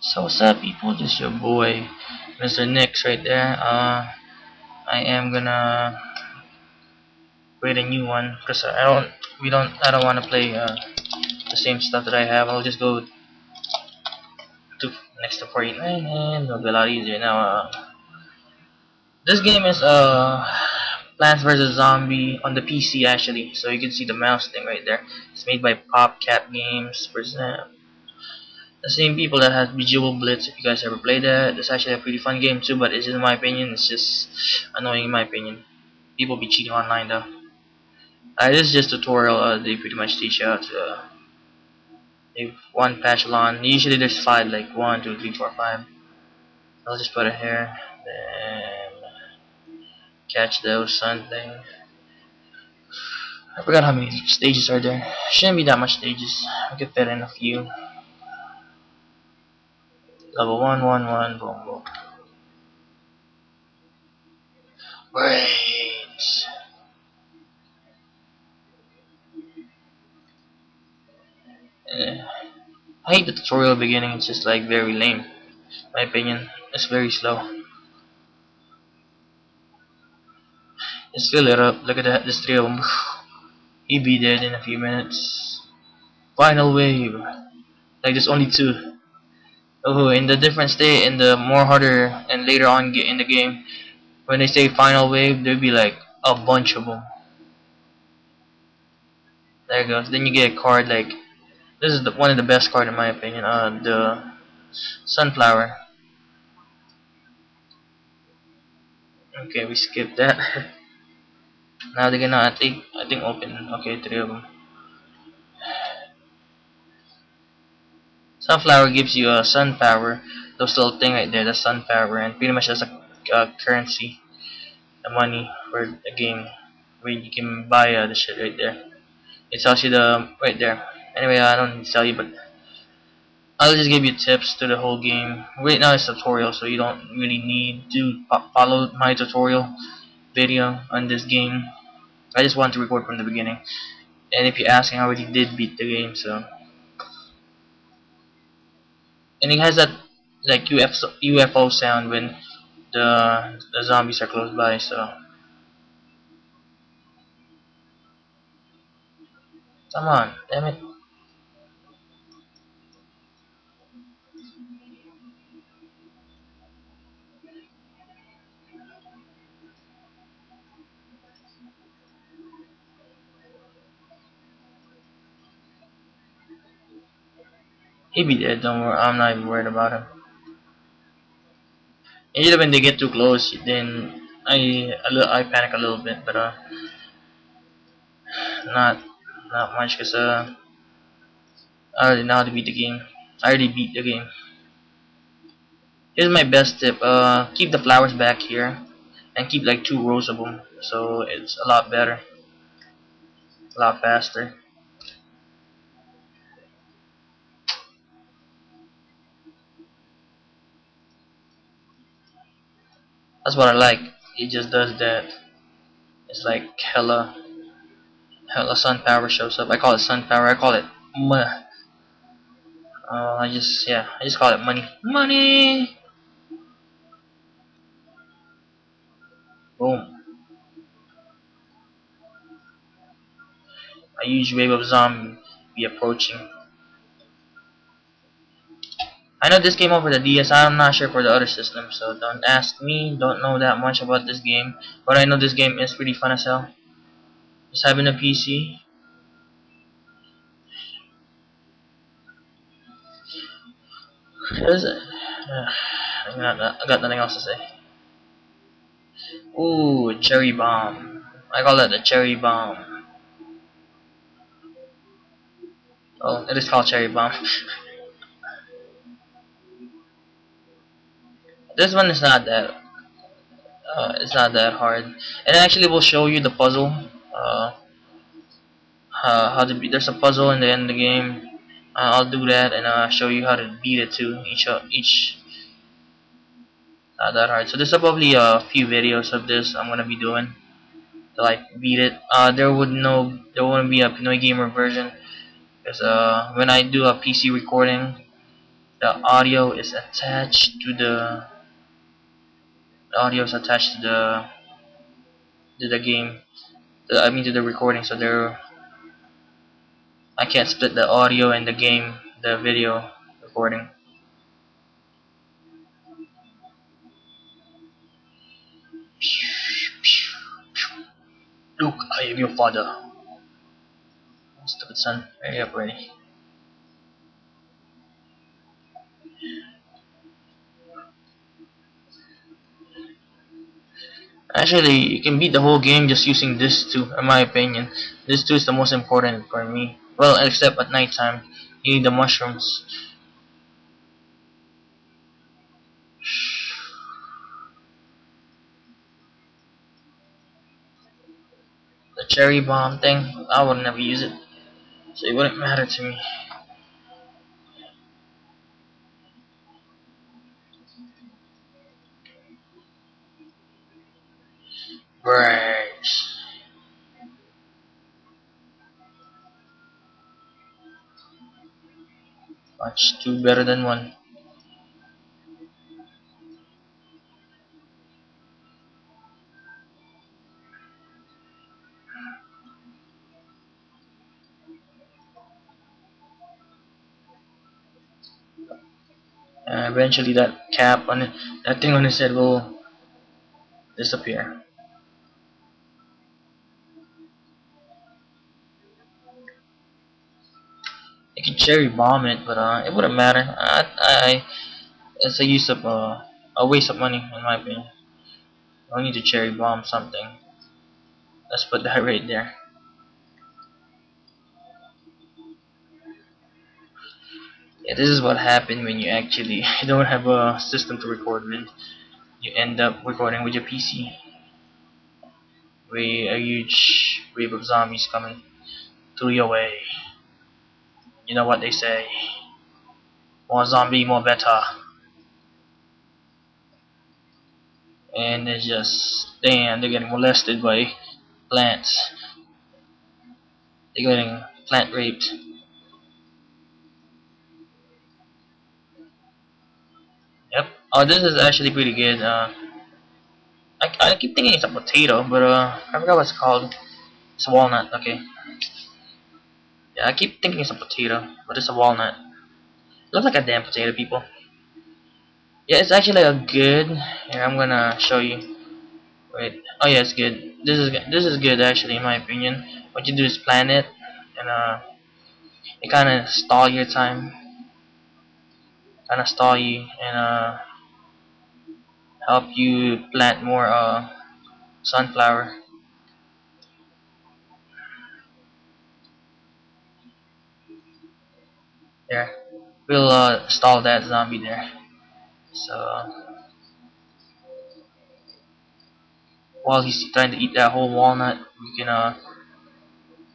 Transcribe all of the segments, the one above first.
So what's up people, this your boy Mr. Nix right there. Uh I am gonna create a new one because I don't we don't I don't wanna play uh, the same stuff that I have. I'll just go to next to 49 and it'll be a lot easier now. Uh, this game is uh Plants vs Zombie on the PC actually, so you can see the mouse thing right there. It's made by PopCap Games for present the same people that has Bejeweled Blitz if you guys ever played that. It's actually a pretty fun game too, but it's in my opinion, it's just annoying in my opinion. People be cheating online though. Uh, this is just tutorial, uh, they pretty much teach you how to uh, one patchalon. Usually there's five, like one, two, three, four, five. I'll just put it here, then catch those sun thing. I forgot how many stages are there. Shouldn't be that much stages. I could fit in a few. Level one, one, one, boom, boom. Brains. Eh, I hate the tutorial beginning. It's just like very lame. My opinion. It's very slow. Just fill it up. Look at that. There's three of them. He'd be dead in a few minutes. Final wave. Like there's only two. Oh, in the different state, in the more harder and later on in the game, when they say final wave, there'll be like a bunch of them. There it goes. Then you get a card like this is the, one of the best card in my opinion. Uh, the sunflower. Okay, we skipped that. now they're gonna I think I think open. Okay, three of them. Sunflower gives you a uh, sun power, those little thing right there, the sun power, and pretty much as a uh, currency, the money for the game, where you can buy uh, the shit right there. It tells you the right there. Anyway, I don't need to tell you, but I'll just give you tips to the whole game. Right now it's a tutorial, so you don't really need to follow my tutorial video on this game. I just want to record from the beginning. And if you're asking, I already did beat the game, so and it has that like UFO, UFO sound when the the zombies are close by so. Come on damn it He be dead, don't worry. I'm not even worried about him. Usually when they get too close, then I I panic a little bit, but uh, not not much because uh, I already know how to beat the game. I already beat the game. Here's my best tip. Uh, keep the flowers back here, and keep like two rows of them, so it's a lot better, a lot faster. That's what I like. It just does that. It's like hella, hella sun power shows up. I call it sun power. I call it money. Uh, I just yeah, I just call it money. Money. Boom. A huge wave of zombie be approaching. I know this came over the DS, I'm not sure for the other system, so don't ask me, don't know that much about this game, but I know this game is pretty fun as hell. Just having a PC. Is it? Ah, I got nothing else to say. Ooh, cherry bomb. I call that the cherry bomb. Oh, it is called cherry bomb. this one is not that uh, it's not that hard. And actually will show you the puzzle uh, uh, how to beat there's a puzzle in the end of the game. Uh, I'll do that and I'll show you how to beat it too each uh, each not that hard. So there's probably a few videos of this I'm gonna be doing to like beat it. Uh, there would no there wouldn't be a Pinoy Gamer version because uh, when I do a PC recording the audio is attached to the, the audio is attached to the to the game I mean to the recording so there I can't split the audio and the game the video recording Look, I am your father. Stupid son, hurry up already. Actually, you can beat the whole game just using this two, in my opinion. This two is the most important for me. Well, except at night time. You need the mushrooms. The cherry bomb thing, I would never use it. So it wouldn't matter to me. Brains. Much two better than one. Eventually that cap on it, that thing on his head will disappear. I could cherry bomb it, but uh, it wouldn't matter. I, I, it's a use of uh, a waste of money in my opinion. I need to cherry bomb something. Let's put that right there. Yeah, this is what happens when you actually don't have a system to record with. You end up recording with your PC. With a huge wave of zombies coming through your way. You know what they say. More zombie, more better. And they just, damn, they're getting molested by plants. They're getting plant raped. Yep. Oh, this is actually pretty good. Uh, I, I keep thinking it's a potato, but uh, I forgot what it's called. It's a walnut. Okay. Yeah, I keep thinking it's a potato, but it's a walnut. It looks like a damn potato, people. Yeah, it's actually a good. Here, I'm gonna show you. Wait. Oh yeah, it's good. This is this is good actually, in my opinion. What you do is plan it, and uh, it kind of stall your time, kind of stall you, and uh, help you plant more uh sunflower. There. We'll uh, stall that zombie there. So while he's trying to eat that whole walnut, we can uh,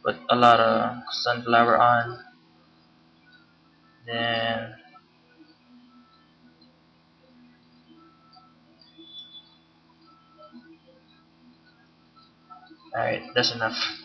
put a lot of sunflower on. Then Alright, that's enough.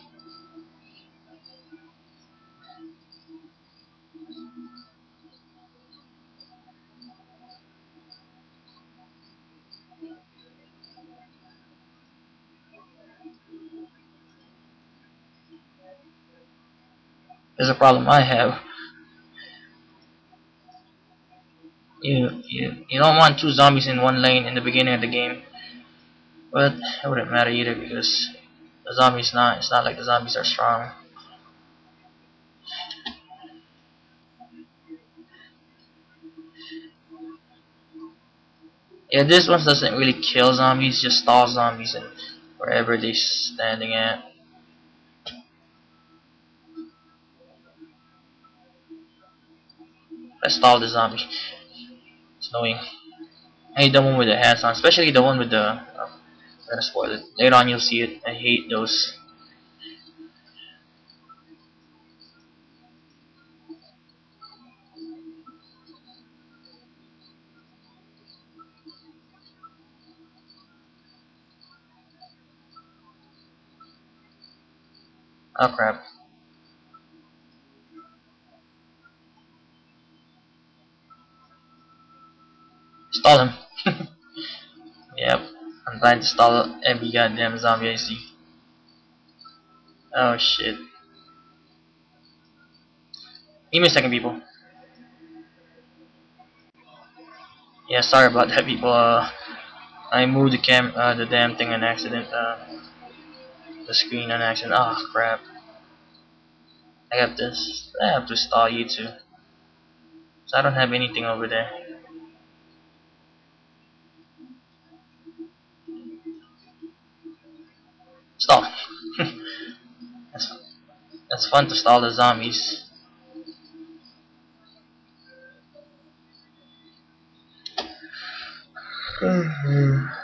There's a problem I have. You, you, you don't want two zombies in one lane in the beginning of the game. But it wouldn't matter either because the zombies not, it's not like the zombies are strong. Yeah, this one doesn't really kill zombies, just stall zombies and wherever they're standing at. Stall the zombie. It's annoying. I hate the one with the hats on, especially the one with the. Um, oh, I'm gonna spoil it. Later on, you'll see it. I hate those. Oh crap. Stall yep. I'm trying to stall every goddamn zombie I see. Oh shit. Give me a second, people. Yeah, sorry about that, people. Uh, I moved the cam, uh, the damn thing on accident. Uh, the screen on accident. Oh crap. I got this. I have to stall you too. So I don't have anything over there. Stall. that's, that's fun to stall the zombies.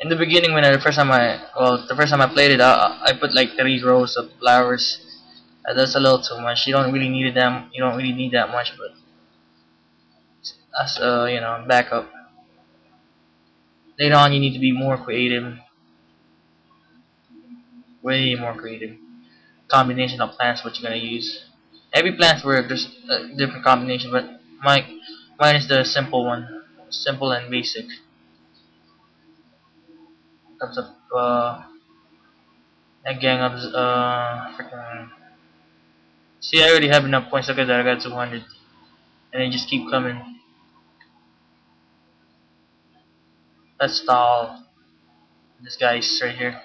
In the beginning, when I, the first time I, well, the first time I played it, I, I put like three rows of flowers. Uh, that's a little too much. You don't really need that, you don't really need that much, but as uh, you know, backup. Later on, you need to be more creative, way more creative. Combination of plants, what you're gonna use. Every plant works. There's a different combination, but my mine is the simple one, simple and basic. Comes up uh, a gang of uh, freaking. See, I already have enough points. Look at that, I got 200, and they just keep coming. Let's stall this guy's right here.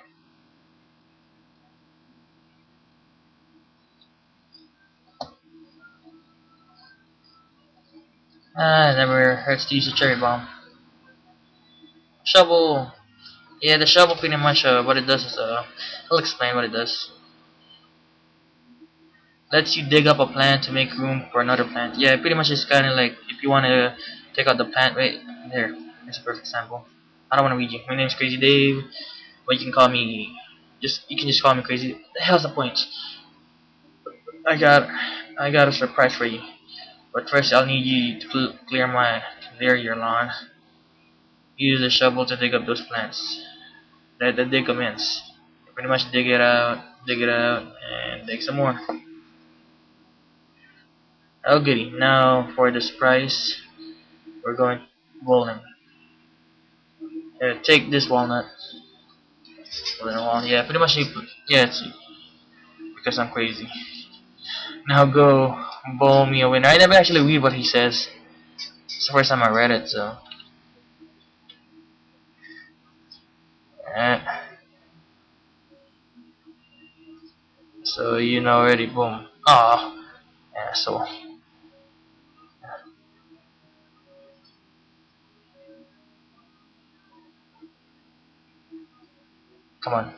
Ah, never hurts to use a cherry bomb. Shovel. Yeah, the shovel pretty much uh, what it does is uh, I'll explain what it does. Lets you dig up a plant to make room for another plant. Yeah, pretty much it's kind of like if you want to take out the plant. Wait, there. Here's a perfect example. I don't want to read you. My name's Crazy Dave, but you can call me. Just you can just call me Crazy. The hell's the point? I got I got a surprise for you. But first, I'll need you to cl clear my clear your lawn. Use a shovel to dig up those plants. Let the dig commence. Pretty much dig it out, dig it out, and dig some more. Oh goody. Now for this price, we're going bowling. Here, take this walnut. Yeah, pretty much. Yeah, it's because I'm crazy. Now go bowl me a winner. I never actually read what he says. It's the first time I read it, so. So you know already, boom. Ah, asshole. Come on.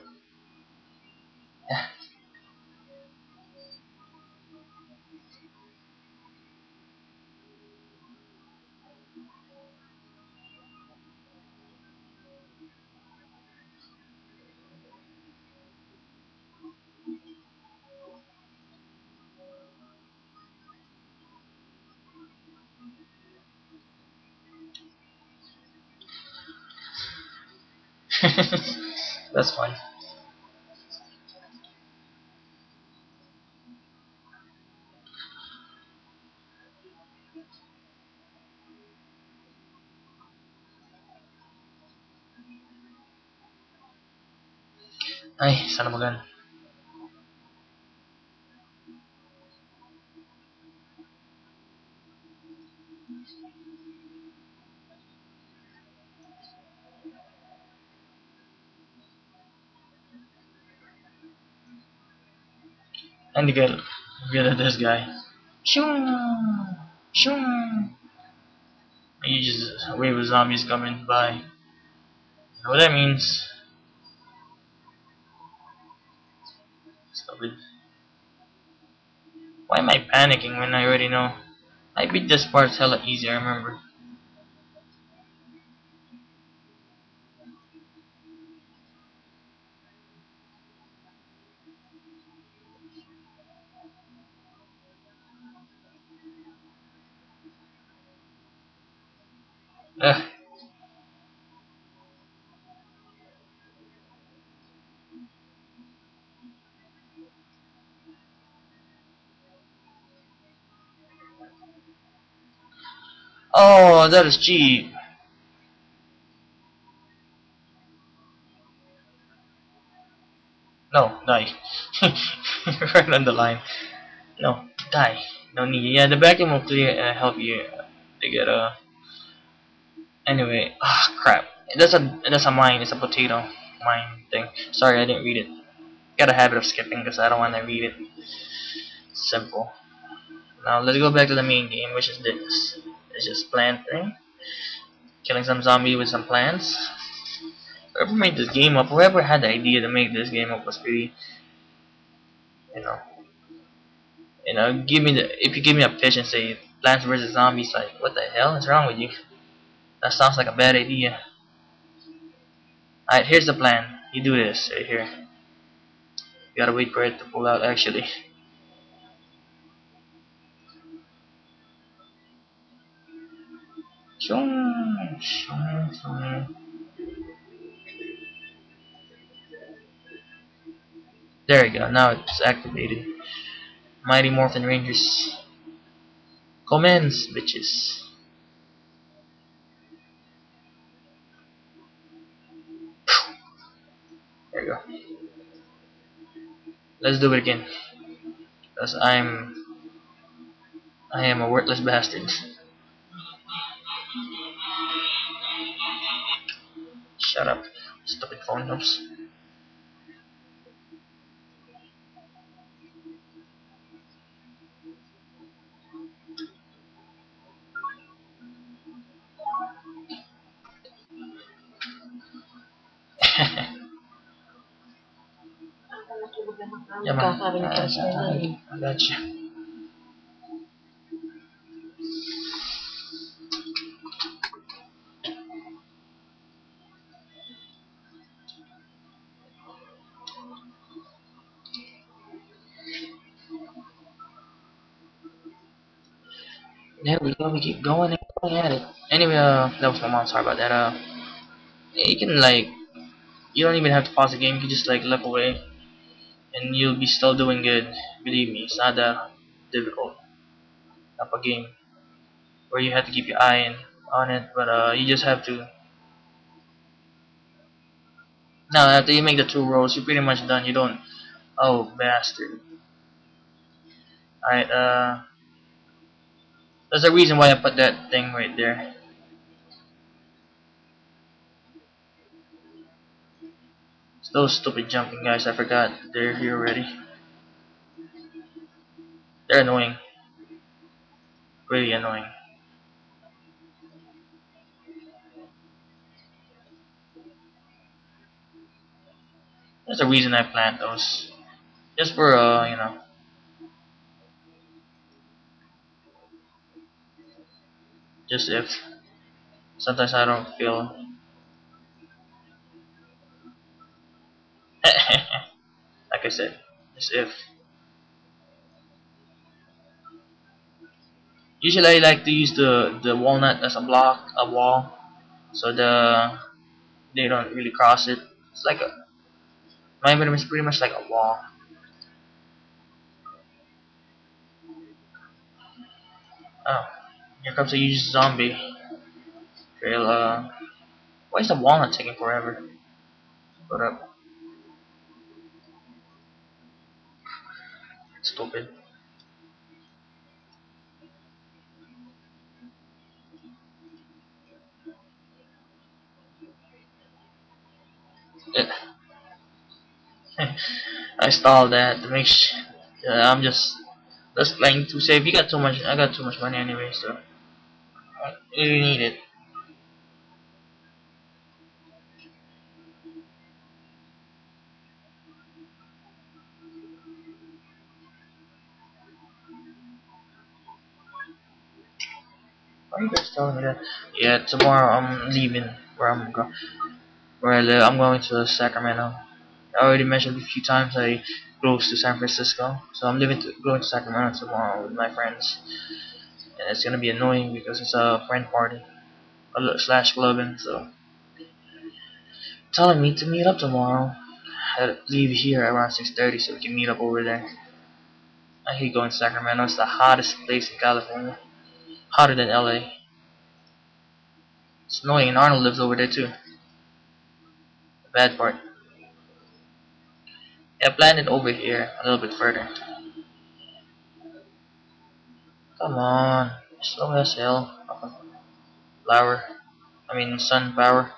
That's fine. Ay, sana magan. And get get at this guy. Shoom, shoom. You just a wave of zombies coming by. You know what that means? Stupid. Why am I panicking when I already know? I beat this part hella easy, I remember. Ugh. That is cheap. No, die. right on the line. No, die. No need. Yeah, the vacuum will clear uh, help you to get a. Anyway, ah, oh, crap. That's a that's a mine. It's a potato mine thing. Sorry, I didn't read it. Got a habit of skipping because I don't want to read it. Simple. Now let's go back to the main game, which is this. It's just plant thing. Killing some zombie with some plants. Whoever made this game up, whoever had the idea to make this game up was pretty, you know, you know, give me the, if you give me a pitch and say Plants vs Zombies, like, what the hell is wrong with you? That sounds like a bad idea. Alright, here's the plan. You do this right here. You gotta wait for it to pull out actually. There we go, now it's activated. Mighty Morphin Rangers. Commence, bitches. There we go. Let's do it again. Because I'm... I am a worthless bastard. Shut up, stupid phone noobs. Yeah, man. I got you. There we keep going and going at it. Anyway, uh, that was my mom, sorry about that. Uh, you can, like, you don't even have to pause the game, you can just, like, look away and you'll be still doing good. Believe me, it's not that difficult of a game where you have to keep your eye in, on it, but uh, you just have to. Now, after you make the two rolls, you're pretty much done. You don't. Oh, bastard. Alright, uh. There's a reason why I put that thing right there. Those stupid jumping guys, I forgot they're here already. They're annoying. Really annoying. There's a reason I plant those. Just for, uh, you know. Just if. Sometimes I don't feel like I said, as if. Usually I like to use the, the walnut as a block, a wall, so the they don't really cross it. It's like a, my environment is pretty much like a wall. Oh, here comes a huge zombie. Uh, why is the walnut taking forever? Put up. Stupid. I stalled that to make sure. Yeah, I'm just just playing too safe. You got too much. I got too much money anyway, so Really need it. Why are you guys telling me that? Yeah, tomorrow I'm leaving. Where I'm going. Where I live. I'm going to Sacramento. I already mentioned a few times I close to San Francisco, so I'm leaving to going to Sacramento tomorrow with my friends. And it's gonna be annoying because it's a friend party, slash clubbing. So telling me to meet up tomorrow. I leave here around 6:30 so we can meet up over there. I hate going to Sacramento. It's the hottest place in California hotter than LA. It's annoying, and Arnold lives over there too. The bad part. Yeah, plant it over here, a little bit further. Come on, slow as hell. Flower. I mean sunflower.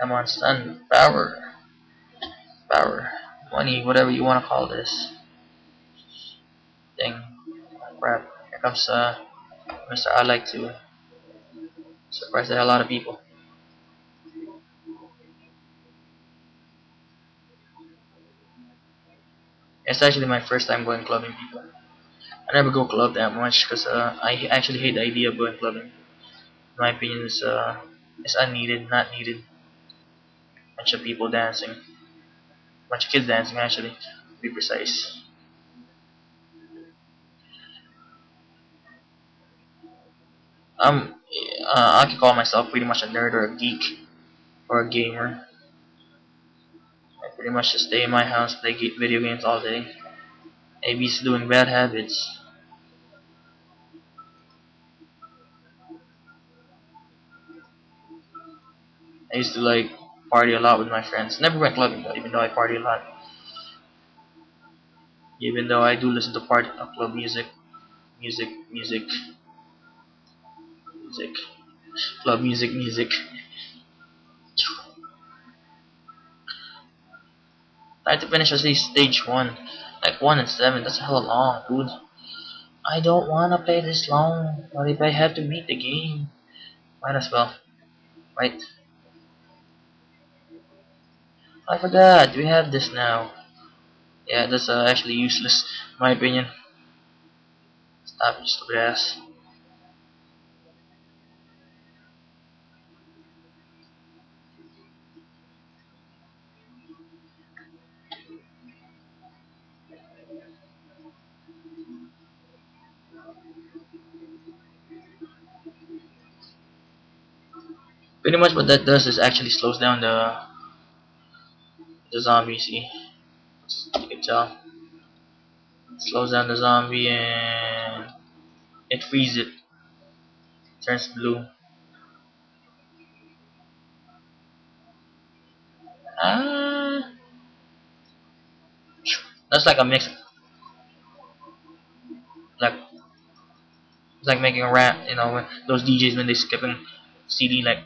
Come on, sunflower. Flower. 20, whatever you want to call this thing. Crap, here comes uh, Mr. I like to surprise a lot of people. It's actually my first time going clubbing, people. I never go club that much because uh, I actually hate the idea of going clubbing. In my opinion, it's, uh, it's unneeded, not needed. Bunch of people dancing bunch of kids dancing actually, to be precise. Um, uh, I can call myself pretty much a nerd or a geek or a gamer. I pretty much just stay in my house, play video games all day. AB's doing bad habits. I used to like party a lot with my friends. Never went clubbing though, even though I party a lot. Even though I do listen to part of club music, music, music, music, club music, music. I to finish at least stage one, like one and seven. That's a hella long, dude. I don't wanna play this long, but if I have to beat the game, might as well, right? I forgot, we have this now. Yeah, that's uh, actually useless, in my opinion. Stop, you stupid ass. Pretty much what that does is actually slows down the the zombie, see? You can tell. It slows down the zombie and it freezes it. Turns blue. Ah, that's like a mix. Like, it's like making a rap, you know, those DJs when they skipping CD like.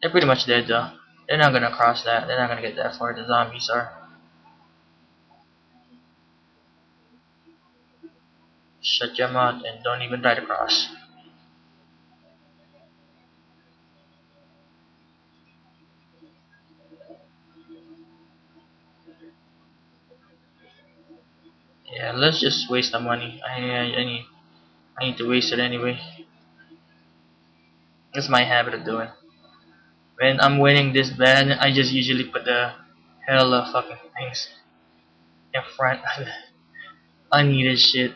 They're pretty much dead though. They're not gonna cross that. They're not gonna get that far. The zombies are. Shut your mouth and don't even try to cross. Yeah, let's just waste the money. I, I, I need I need to waste it anyway. That's my habit of doing when I'm winning this bad, I just usually put the hell of fucking things in front of the unneeded shit.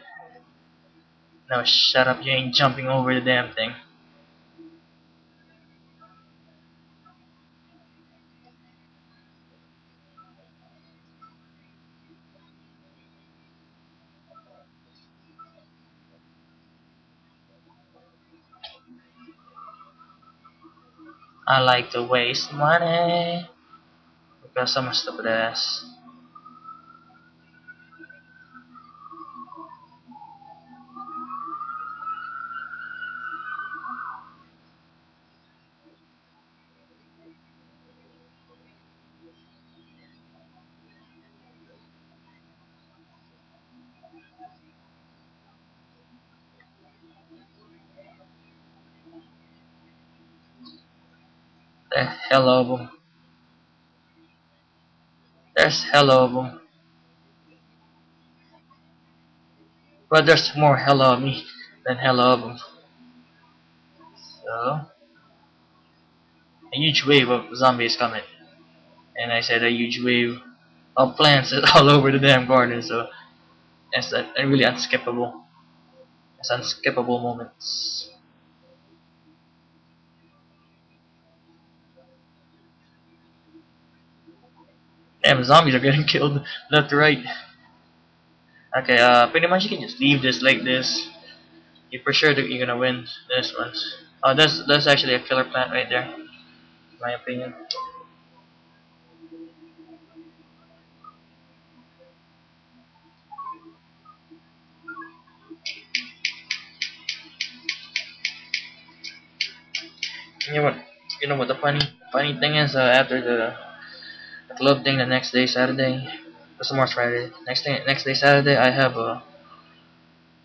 No, shut up, you ain't jumping over the damn thing. I like to waste money because I'm a stupid ass. The hell of them. There's hell of them. But there's more hell of me than hell of them. So, a huge wave of zombies coming. And I said a huge wave of plants all over the damn garden. So a really unskippable. It's unskippable moments. Damn, zombies are getting killed left to right. Okay, uh, pretty much you can just leave this like this. You're for sure that you're gonna win this one. Oh, that's that's actually a killer plant right there, in my opinion. You know what? You know what the funny funny thing is? Uh, after the, the club thing, the next day Saturday, tomorrow's Friday. Next day, next day Saturday, I have a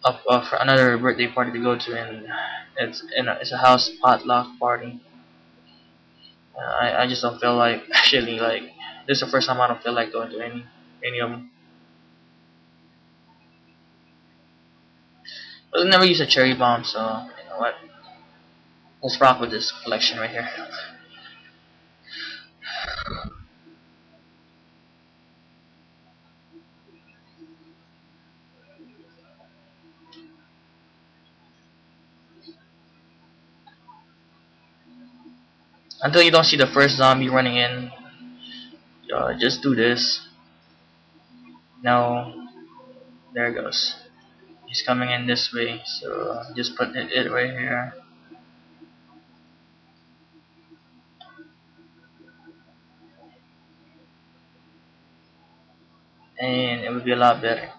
up for another birthday party to go to, and it's in a, it's a house potluck party. Uh, I I just don't feel like actually like this is the first time I don't feel like going to any any of them. But I never used a cherry bomb, so you know what? Let's rock with this collection right here. Until you don't see the first zombie running in, uh, just do this. Now, there it goes. He's coming in this way, so just put it, it right here. And it would be a lot better.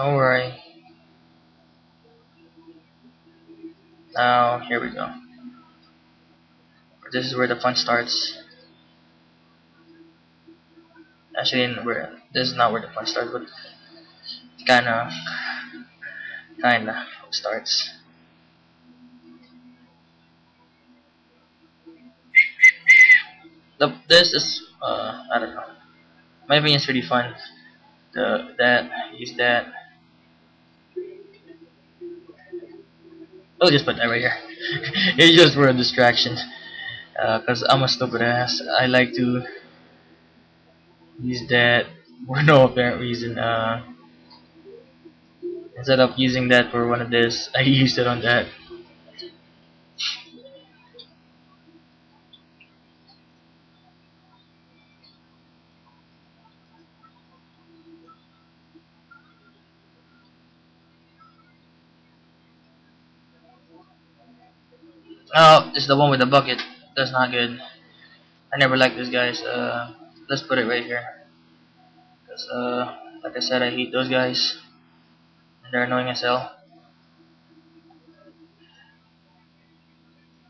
Don't worry. Now, here we go. This is where the fun starts. Actually, where this is not where the fun starts, but kinda, kinda starts. The, this is, uh, I don't know. My opinion is pretty fun. The that use that I'll just put that right here. it's just for a distraction. Uh, I'm a stupid ass. I like to use that for no apparent reason. Uh, instead of using that for one of this, I used it on that. Oh, it's the one with the bucket. That's not good. I never liked this guys. Uh, let's put it right here. Cause uh, like I said, I hate those guys. And they're annoying as hell.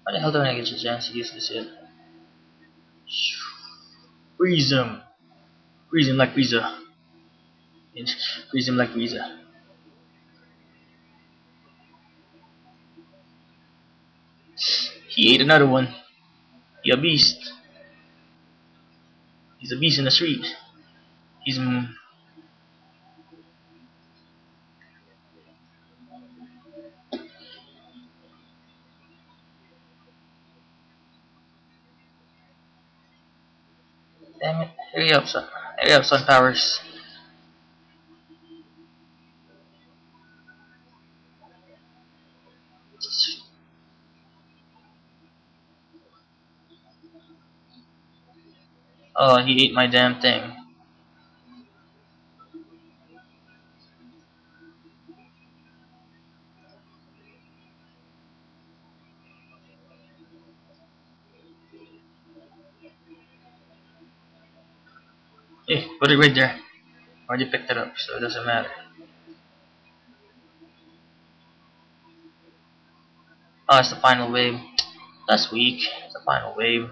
How the hell don't I get a chance to use this hit? Freeze him. Freeze him like Frieza. Freeze him like Frieza. He ate another one. He a beast. He's a beast in the street. He's mm, Damn it. Hurry up, son. Hurry up, Sun Powers. Oh, he ate my damn thing. Hey, put it right there. Already picked it up, so it doesn't matter. Oh, it's the final wave. That's weak. It's the final wave.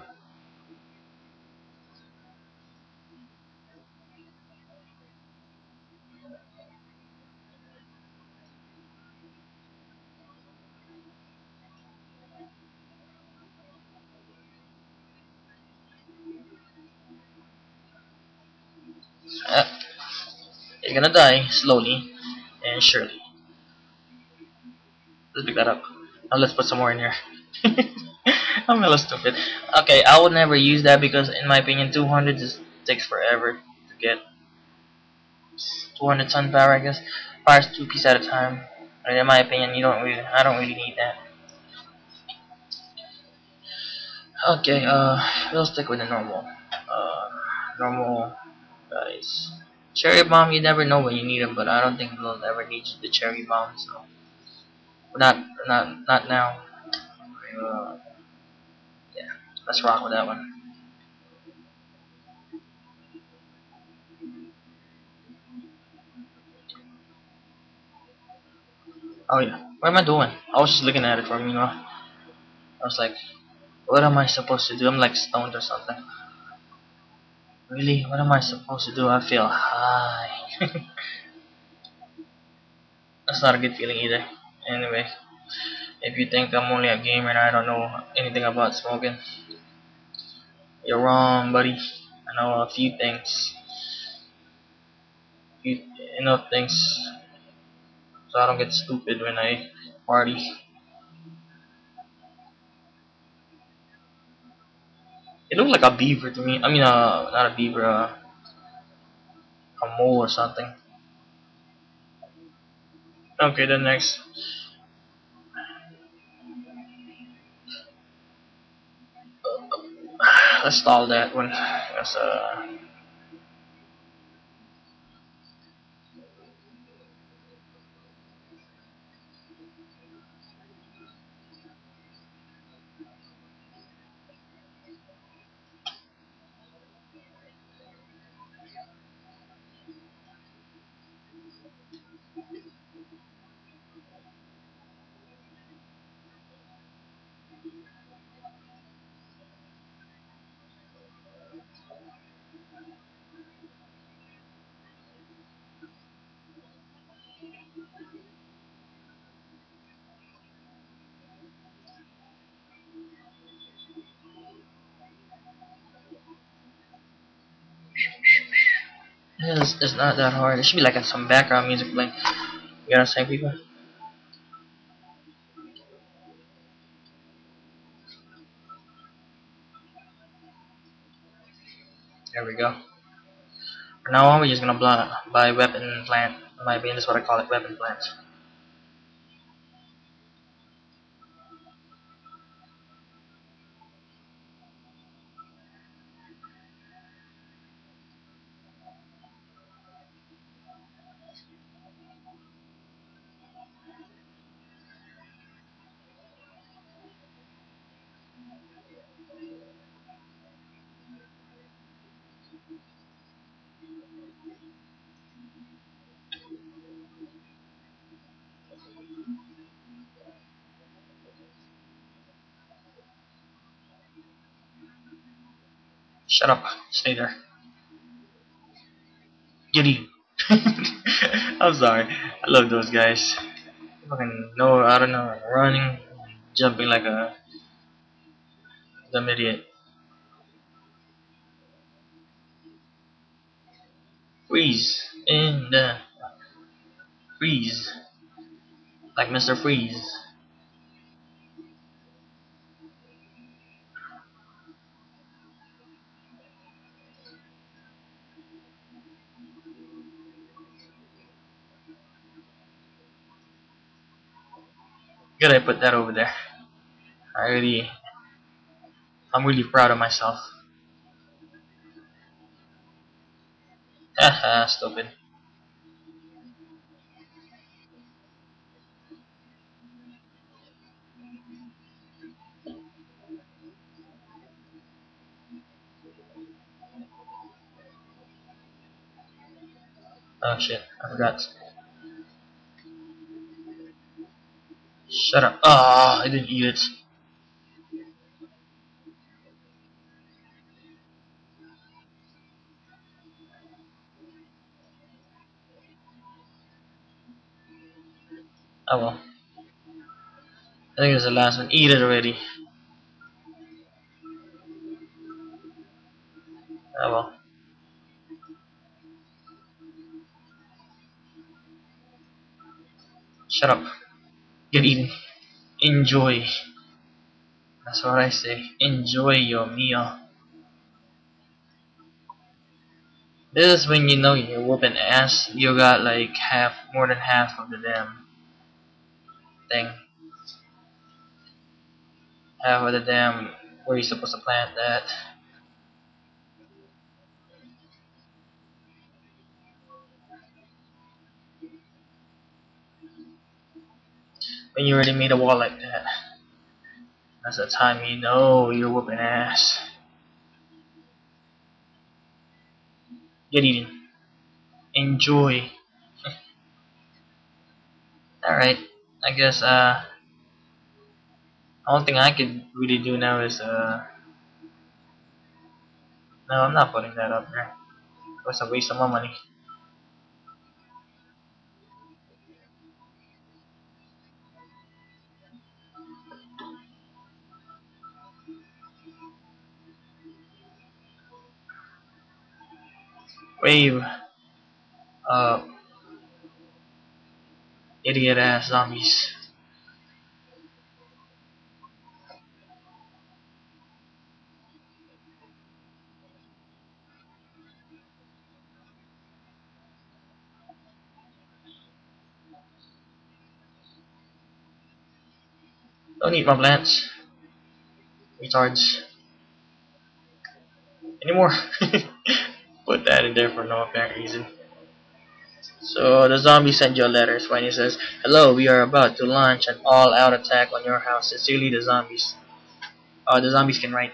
Gonna die slowly and surely. Let's pick that up. Now let's put some more in here. I'm a little stupid. Okay, I would never use that because in my opinion 200 just takes forever to get. 200 ton power I guess. Fires two pieces at a time. And in my opinion you don't really I don't really need that. Okay, uh we'll stick with the normal. Uh normal guys. Cherry bomb you never know when you need them, but I don't think we'll ever need the cherry bomb, so not not not now. Uh, yeah, let's rock with that one. Oh yeah, what am I doing? I was just looking at it for me, you know. I was like, what am I supposed to do? I'm like stoned or something. Really? What am I supposed to do? I feel high. That's not a good feeling either. Anyway, if you think I'm only a gamer and I don't know anything about smoking, you're wrong, buddy. I know a few things. Few enough things so I don't get stupid when I party. It looked like a beaver to me. I mean, uh, not a beaver, uh, a mole or something. Okay, then next. Let's stall that one. That's uh. It's, not that hard. It should be like some background music playing. You gotta say, people? There we go. From now on, we're just gonna buy weapon plant. My opinion, that's what I call it, weapon plants. Shut up. Stay there. Get in. I'm sorry. I love those guys. Fucking no, I don't know, running, jumping like a dumb idiot. Freeze in the freeze, like Mr. Freeze. Good, I put that over there. I really, I'm really proud of myself. Haha, stupid. Oh shit, I forgot. Shut up. Ah, oh, I didn't eat it. Oh well. I think it's the last one. Eat it already. Oh well. Shut up. Get eaten. Enjoy. That's what I say. Enjoy your meal. This is when you know you're whooping ass. You got like half, more than half of the damn thing. Half of the damn where you're supposed to plant that. When you already made a wall like that. That's the time you know you're whooping ass. Get eating. Enjoy. Alright, I guess, uh, the only thing I could really do now is, uh, no, I'm not putting that up there. It was a waste of my money. Wave. Uh, idiot ass zombies. Don't eat my plants. Retards. Anymore. Put that in there for no apparent reason. So the zombie sent you a letter he says, Hello, we are about to launch an all-out attack on your house. Sincerely, the zombies. Oh, the zombies can write.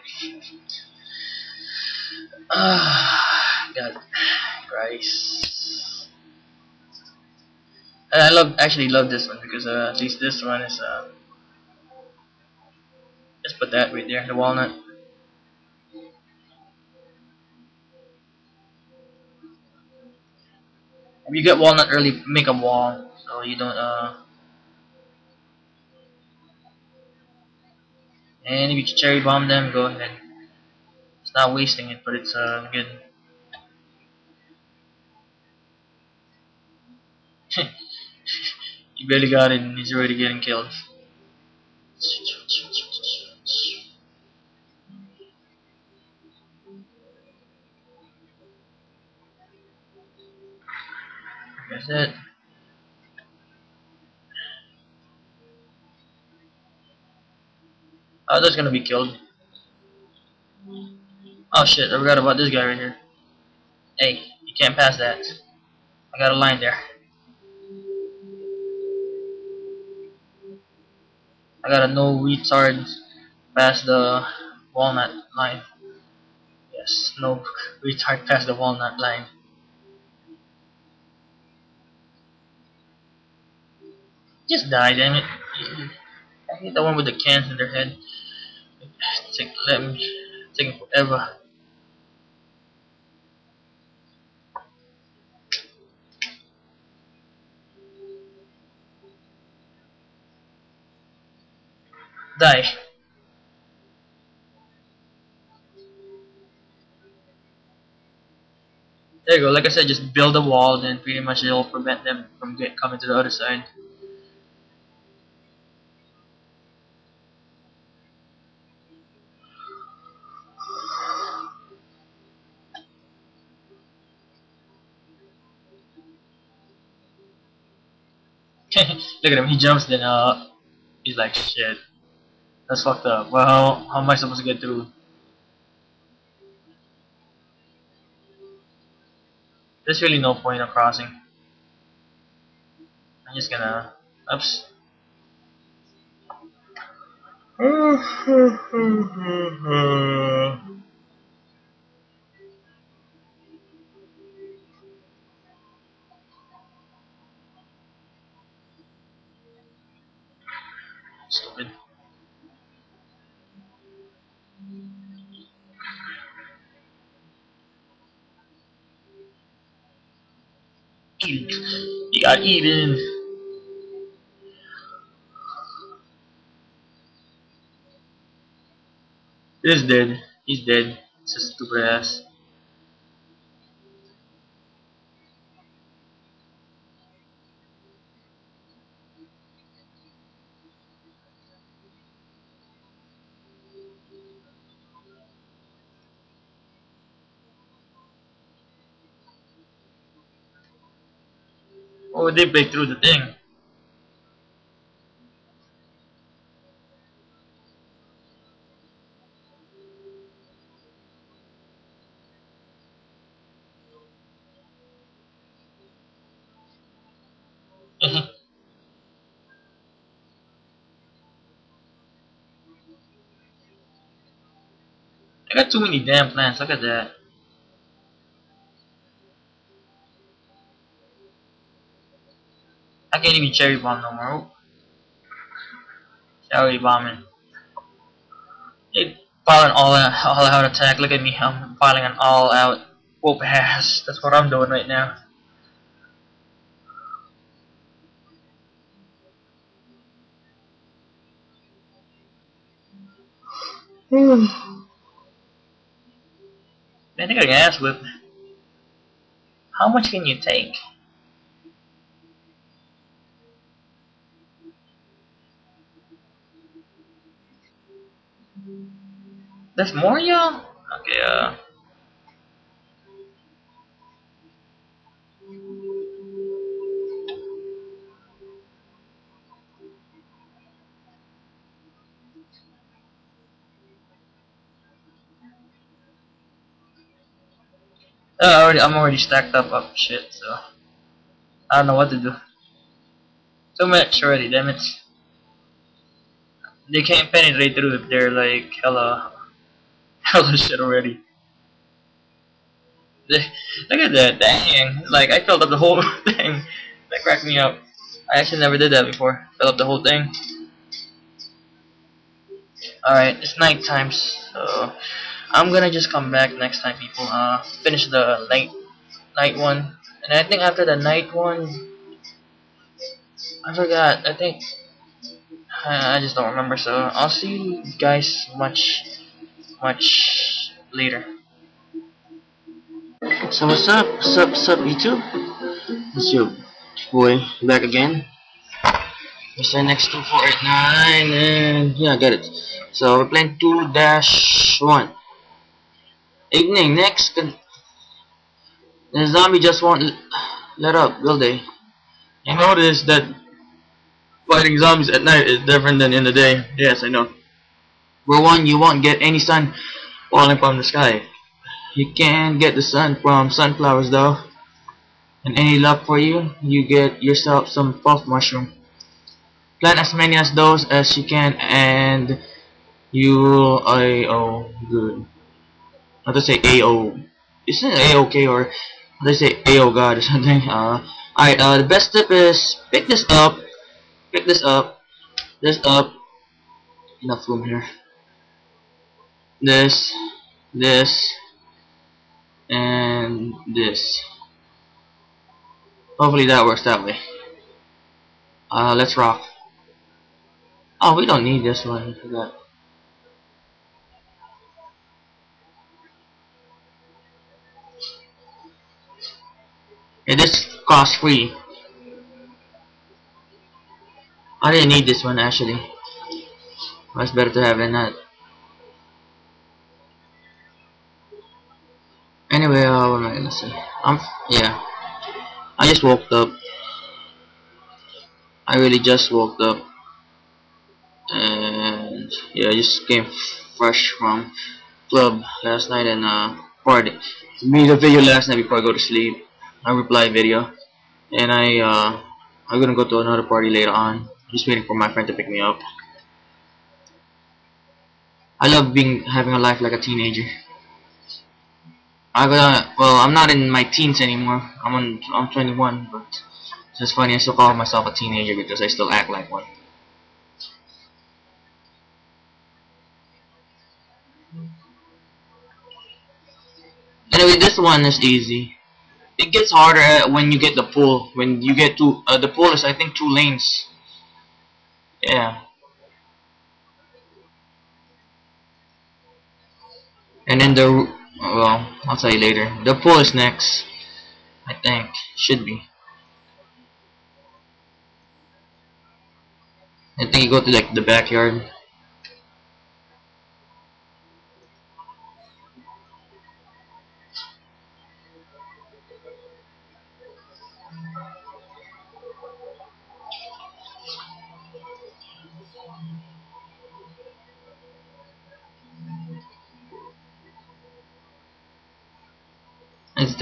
Ah, God Christ. And I love, actually love this one because uh, at least this one is, uh, just put that right there, the walnut. You get walnut early, make a wall so you don't uh and if you cherry bomb them, go ahead. It's not wasting it, but it's uh good. you barely got it and he's already getting killed. That's it. Oh, that's gonna be killed. Oh shit, I forgot about this guy right here. Hey, you can't pass that. I got a line there. I got a no retard past the walnut line. Yes, no retard past the walnut line. Just die, damn it. I hate the one with the cans in their head. Take, let me, taking forever. Die. There you go, like I said, just build a wall, and pretty much it'll prevent them from get, coming to the other side. Look at him, he jumps then uh he's like shit. That's fucked up. Well how am I supposed to get through? There's really no point of crossing. I'm just gonna oops. Stupid. Eat. You got eaten. He's dead. He's dead. It's a stupid ass. Break through the thing. Uh-huh. I got too many damn plants, look at that. Can't even cherry bomb no more. Cherry bombing. It piling all out, all out attack. Look at me, I'm piling an all out whoop ass. That's what I'm doing right now. Man, I got an ass. How much can you take? There's more, y'all? Okay, uh... Uh, already, I'm already stacked up up shit, so I don't know what to do. Too much already, damn it. They can't penetrate through if they're like hella, hella shit already. Look at that, dang! Like I filled up the whole thing. That cracked me up. I actually never did that before. Fill up the whole thing. Alright, it's night time, so I'm gonna just come back next time, people. Uh, finish the night night one, and I think after the night one, I forgot. I think I, I just don't remember. So I'll see you guys much much later. So what's up? What's up? What's up, YouTube? It's your boy back again. Mr. Nix two four eight nine, and yeah, I get it. So we're playing two dash one. Evening, next. The zombie just won't let up, will they? I noticed that fighting zombies at night is different than in the day. Yes, I know. For one, you won't get any sun falling from the sky. You can get the sun from sunflowers though. And any luck for you, you get yourself some puff mushroom. Plant as many as those as you can and you I oh good. How to say AO. Isn't it AOK or how to say AO God or something? Uh, Alright, uh, the best tip is pick this up, pick this up, this up, enough room here. This, this, and this. Hopefully that works that way. Uh, let's rock. Oh, we don't need this one. I forgot. It is cost free. I didn't need this one actually. Much better to have than that. Anyway, uh, what am I gonna say? I'm yeah. I just woke up. I really just woke up, and yeah, I just came fresh from club last night and uh party. Made a video last night before I go to sleep I reply video and I uh, I'm gonna go to another party later on just waiting for my friend to pick me up I love being having a life like a teenager I got well I'm not in my teens anymore I'm on I'm 21 but it's just funny I still call myself a teenager because I still act like one Anyway, this one is easy it gets harder when you get the pool. When you get to uh, the pool is I think two lanes. Yeah. And then the well, I'll tell you later. The pool is next. I think should be. I think you go to like the backyard.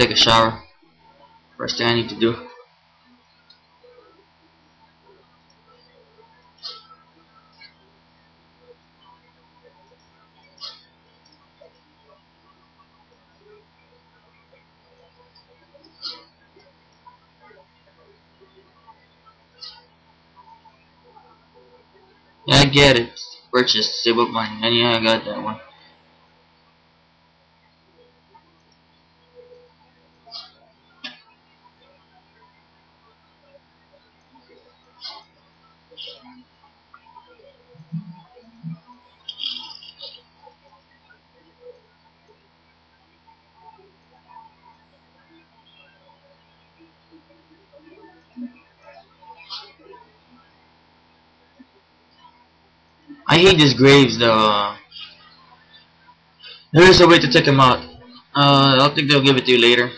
Take a shower. First thing I need to do. I get it. Purchase, save up money. Yeah, I got that one. I hate these graves though. There is a way to take them out. Uh, I think they'll give it to you later.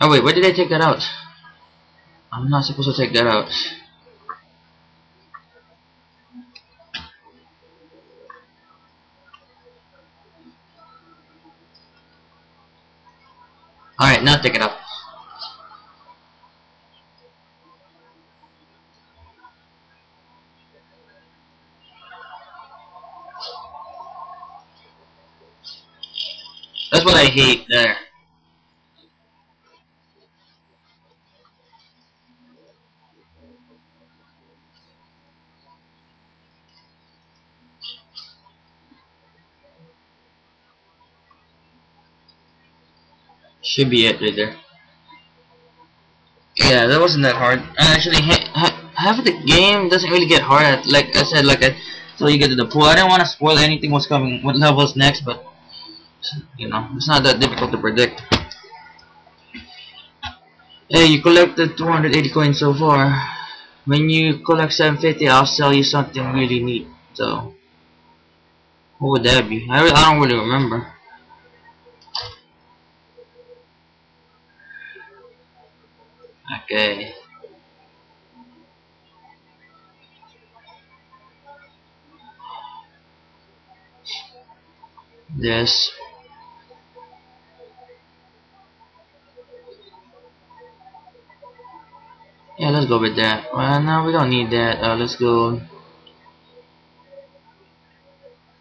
Oh wait, where did I take that out? I'm not supposed to take that out. Alright, now take it up. That's what I hate there. Should be it right there. Yeah, that wasn't that hard. And actually, ha ha half of the game doesn't really get hard. Like I said, like until you get to the pool. I didn't want to spoil anything what's coming, what levels next, but you know, it's not that difficult to predict. Hey, you collected 280 coins so far. When you collect 750, I'll sell you something really neat. So, what would that be? I, I don't really remember. Okay. Yes. Yeah, let's go with that. Well, no, we don't need that. Uh, let's go.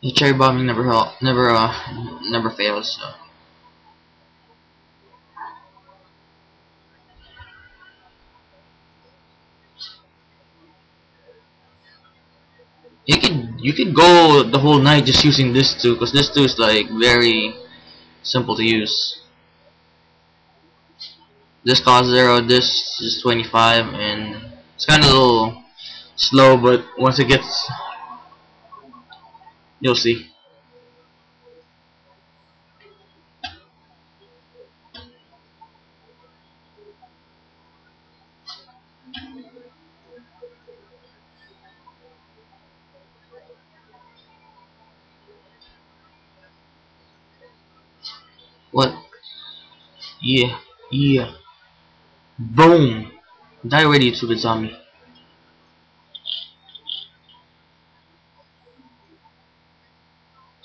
The cherry bombing never help, never, uh, never fails. So. You could go the whole night just using this two, because this two is like very simple to use. This costs zero, this is 25, and it's kind of a little slow, but once it gets, you'll see. What? Yeah, yeah. Boom! Die already, stupid zombie.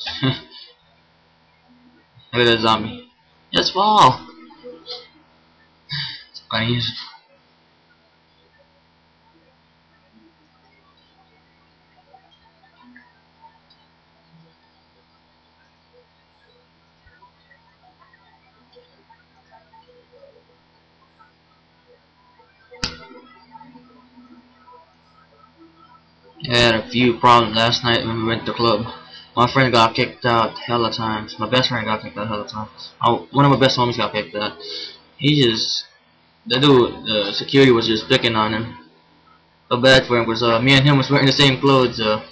Look at that zombie. Just fall! It's funny. I had a few problems last night when we went to the club. My friend got kicked out hella times. My best friend got kicked out hella times. Oh, one of my best homies got kicked out. He just, the dude, the security was just picking on him. So bad for him because uh, me and him was wearing the same clothes. Uh,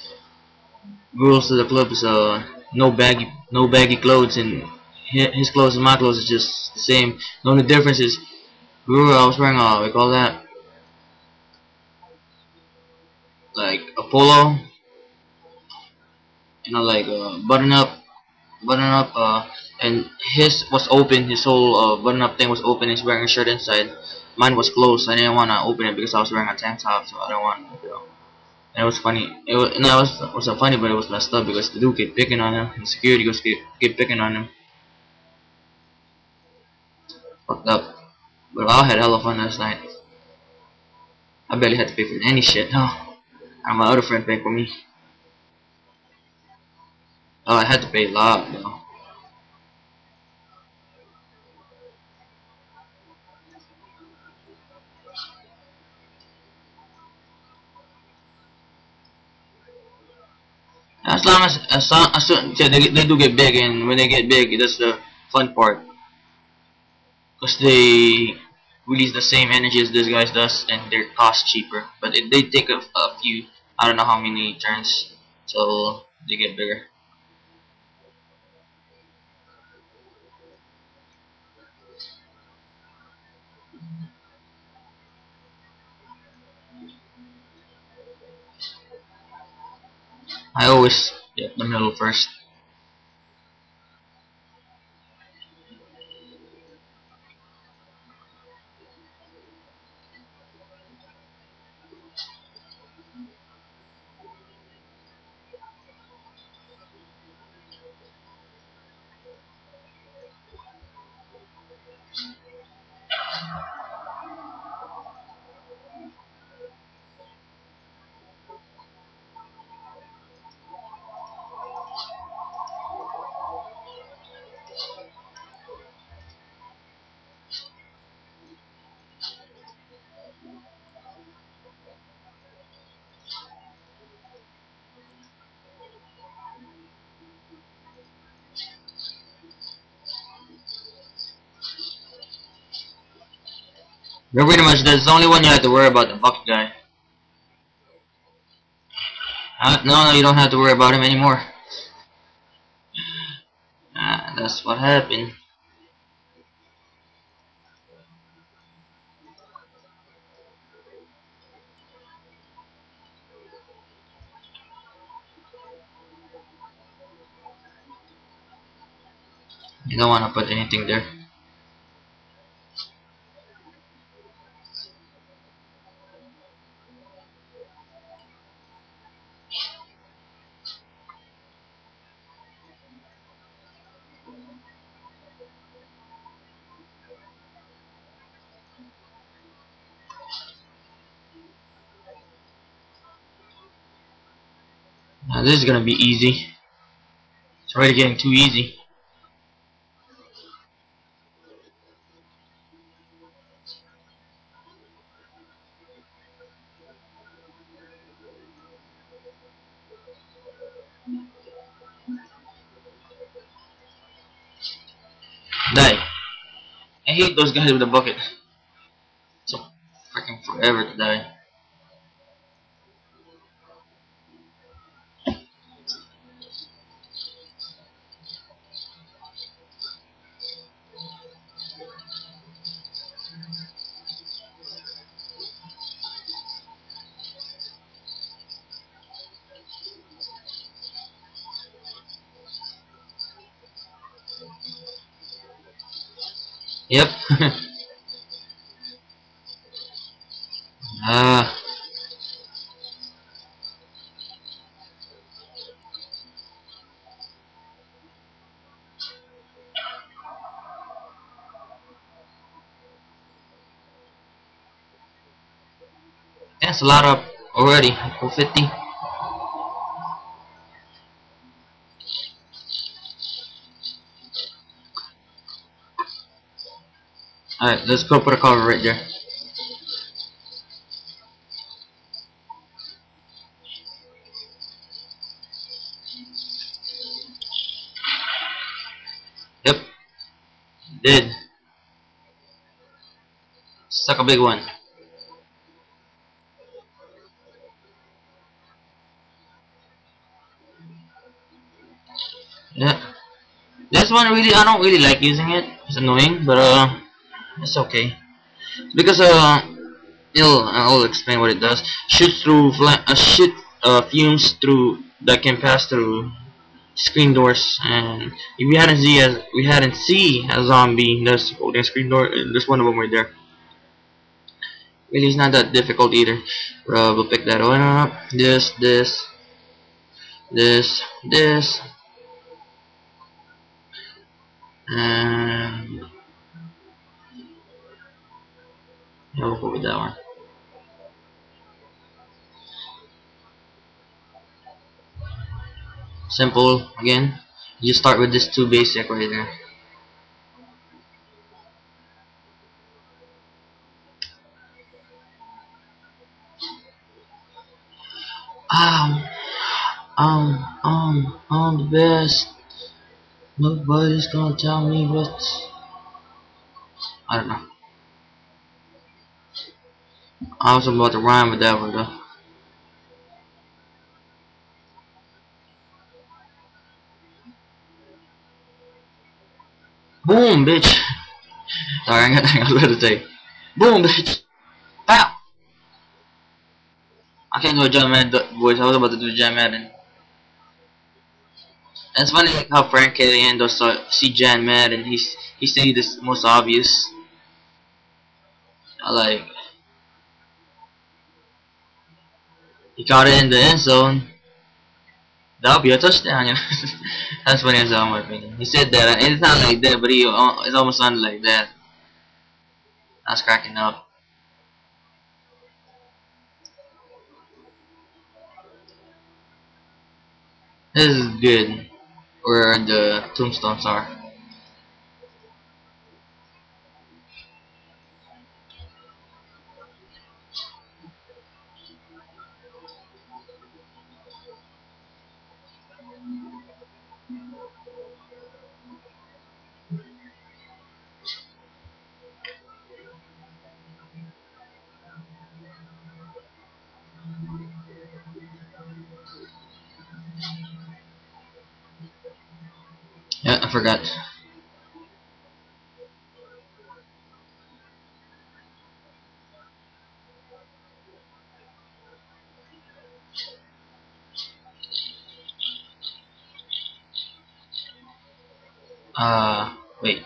rules to the club is uh, no baggy, no baggy clothes, and his clothes and my clothes is just the same. The only difference is, we were, I was wearing uh, we call that like polo, you know, like a button up button up, uh, and his was open. His whole uh, button up thing was open. He's wearing a shirt inside. Mine was closed. I didn't want to open it because I was wearing a tank top, so I don't want to. You and it was funny. It was it was wasn't funny, but it was messed up because the dude kept picking on him. And security was keep keep picking on him. Fucked up. But I had hella fun last night. I barely had to pay for any shit. No, and my other friend paid for me. Oh, I had to pay a lot though. As long as as long as soon, yeah, they they do get big, and when they get big, that's the fun part. Cause they release the same energy as this guys does, and they're cost cheaper. But it, they take a, a few, I don't know how many turns, so they get bigger. I always get the middle first. But pretty much that's the only one you have to worry about the bucket guy. Uh, no, no, you don't have to worry about him anymore. Ah, that's what happened. You don't want to put anything there. Is gonna be easy. It's already getting too easy. Die. I hate those guys with the bucket. So freaking forever to die. That's a lot up already. 450. Alright, let's go put a cover right there. Yep. Did. Suck a big one. Yeah. This one really, I don't really like using it. It's annoying, but uh, it's okay. Because uh, it'll, I'll explain what it does. Shoots through, fla uh, shoot uh, fumes through that can pass through screen doors, and if we hadn't see as we hadn't see a zombie that's holding a screen door, there's one of them right there. Really, it's not that difficult either. Uh, we'll pick that one up. This, this, this, this, and yeah, we'll go with that one. Simple again. You start with this two basic right there. Um, um, um, I'm the best. Nobody's gonna tell me what. I don't know. I was about to rhyme with that one though. Boom, bitch. Sorry, I got I was to say. Boom, bitch. Pow. I can't do a John Madden voice. I was about to do a John Madden. And it's funny like how Frank Caliendo saw see John Madden. He's he said this most obvious. Like he caught it in the end zone. That'll be a touchdown. That's funny as in my opinion. He said that, and it's not like that, but he uh, it's almost sounded like that. I was cracking up. This is good. Where the tombstones are. Yeah, I forgot. Uh, wait.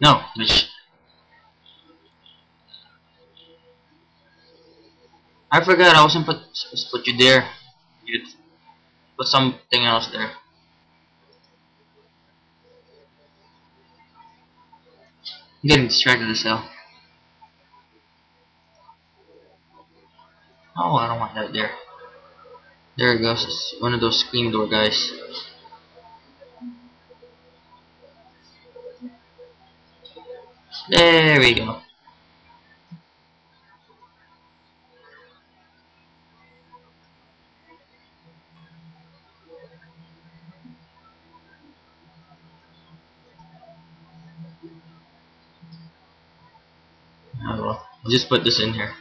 No, which I forgot. I wasn't put supposed to put you there. You put something else there. I'm getting distracted as hell. Oh, I don't want that there. There it goes. It's one of those screen door guys. There we go. Oh well. I'll just put this in here.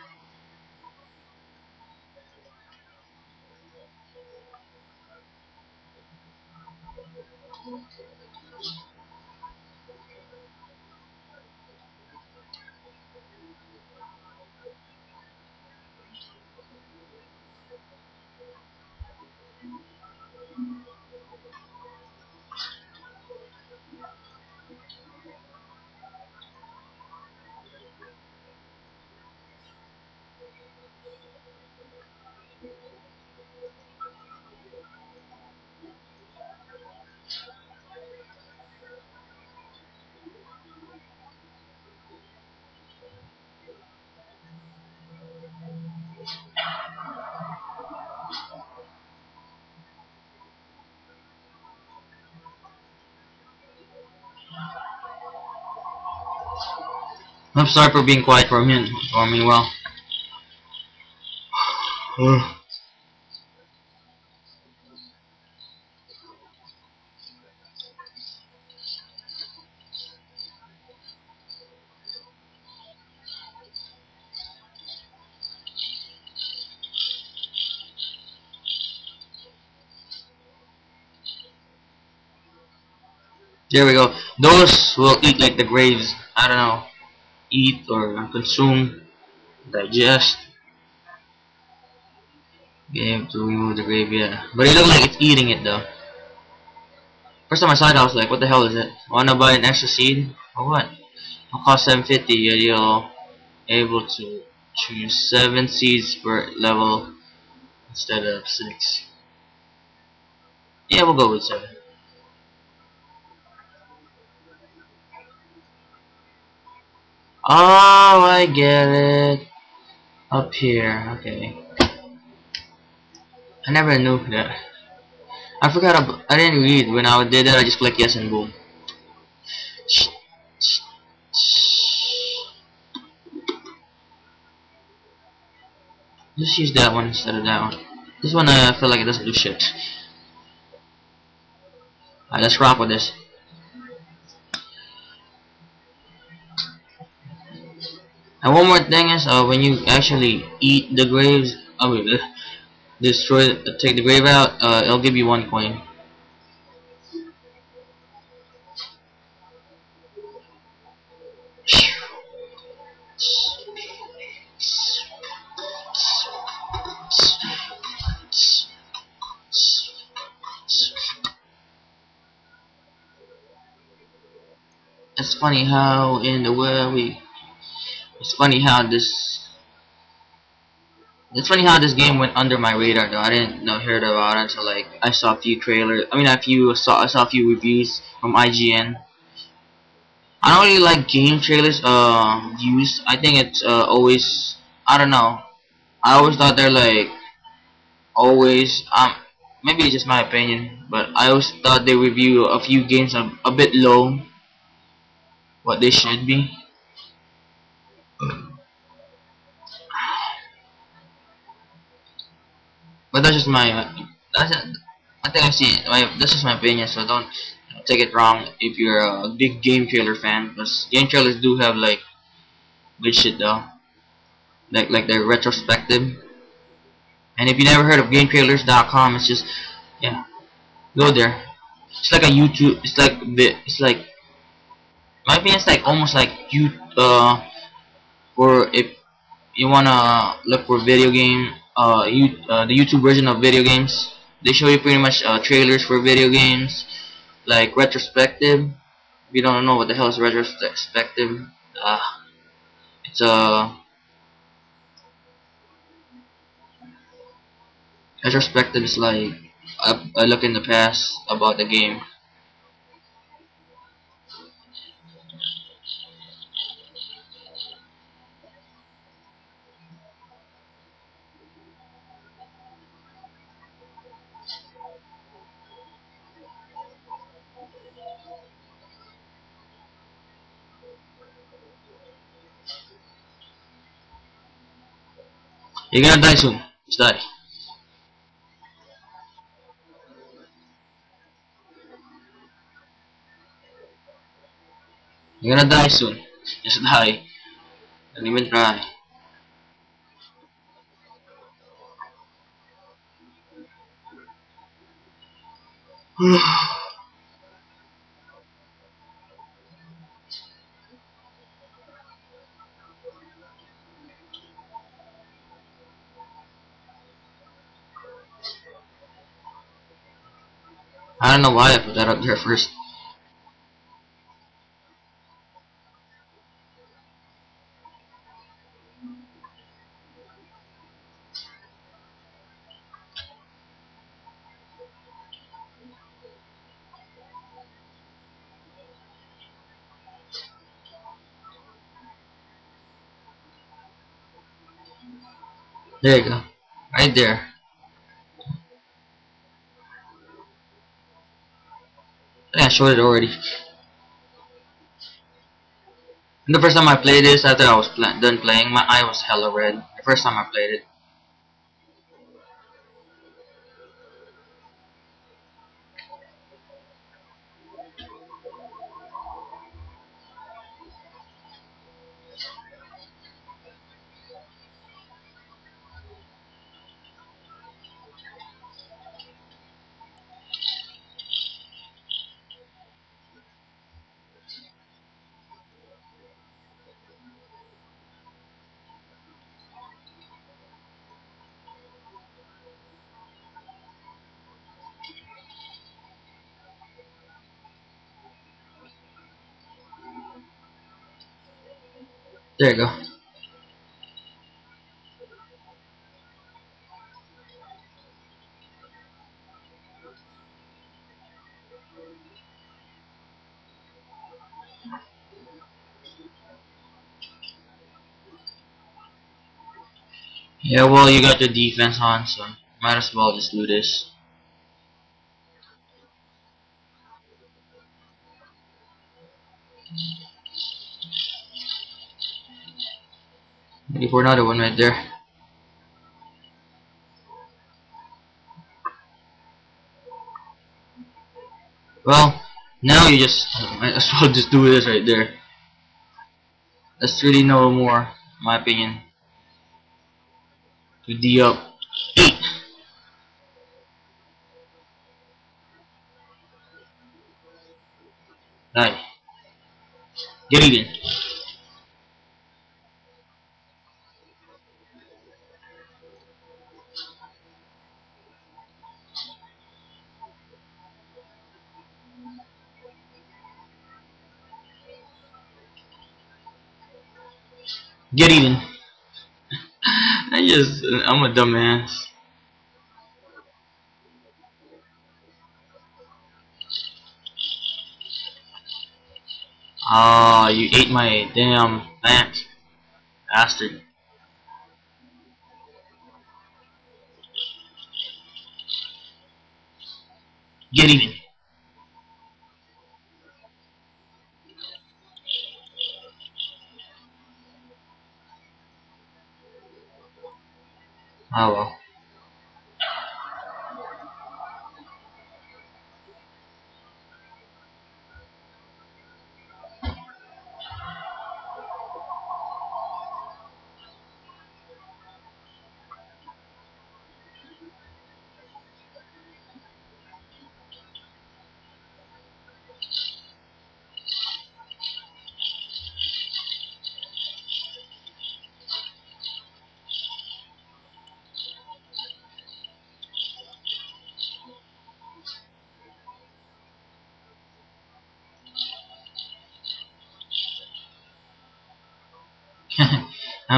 I'm sorry for being quiet for a minute. For me, well. There we go. Those will eat like the graves. I don't know. Eat or consume, digest. Able to remove the grave, yeah. But it looks like it's eating it though. First time I saw it, I was like, what the hell is it? Wanna buy an extra seed? Or what? It'll cost 750 you'll able to choose 7 seeds per level instead of 6. Yeah, we'll go with 7. Oh, I get it. Up here, okay. I never knew that. I forgot, about, I didn't read. When I did that, I just click yes and boom. Just use that one instead of that one. This one uh, I feel like it doesn't do shit. Alright, let's rock with this. And one more thing is, uh, when you actually eat the graves, I mean, destroy, take the grave out, uh, it'll give you one coin. It's funny how in the world we funny how this it's funny how this game went under my radar though. I didn't know heard about it until like I saw a few trailers. I mean, a few saw I saw a few reviews from IGN. I don't really like game trailers uh used. I think it's uh, always I don't know. I always thought they're like always um maybe it's just my opinion, but I always thought they review a few games a, a bit low what they should be. But that's just my that's I think I see my my opinion, so don't take it wrong if you're a big game trailer fan. Because game trailers do have like good shit though, like like their retrospective. And if you never heard of GameTrailers.com, it's just yeah, go there. It's like a YouTube. It's like it's like my opinion. It's like almost like you uh, or if you wanna look for video game uh, you, uh, the YouTube version of video games. They show you pretty much uh, trailers for video games, like retrospective. If you don't know what the hell is retrospective, uh, it's a retrospective is like a look in the past about the game. You're gonna die soon. Just die. You're gonna die soon. Just die. Don't even try. I don't know why I put that up there first. There you go. Right there. I showed it already. And the first time I played this, after I was pl done playing, my eye was hella red. The first time I played it. There you go. Yeah, well, you got your defense on, so might as well just do this. Ready for another one right there. Well, now you just might as well just do this right there. There's really no more, my opinion. To D up eight. Nine. Get even. Get even. I just, I'm a dumbass. Ah, oh, you ate my damn back, bastard. Get even. Oh well.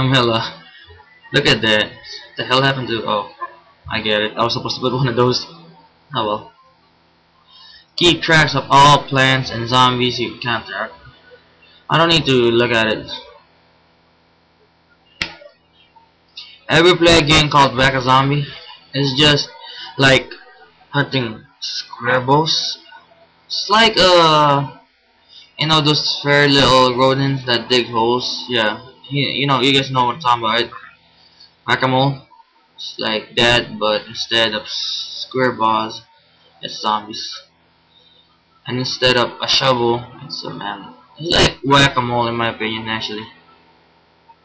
I'm hella. Look at that. The hell happened to? Oh, I get it. I was supposed to put one of those. Oh well. Keep tracks of all plants and zombies you encounter. I don't need to look at it. Ever play a game called Whack a Zombie? It's just like hunting squirrels. It's like uh, you know those fair little rodents that dig holes. Yeah, you, you know, you guys know what I'm talking about, right? Whack-a-mole. It's like that, but instead of square balls, it's zombies. And instead of a shovel, it's a man. It's like whack-a-mole in my opinion, actually.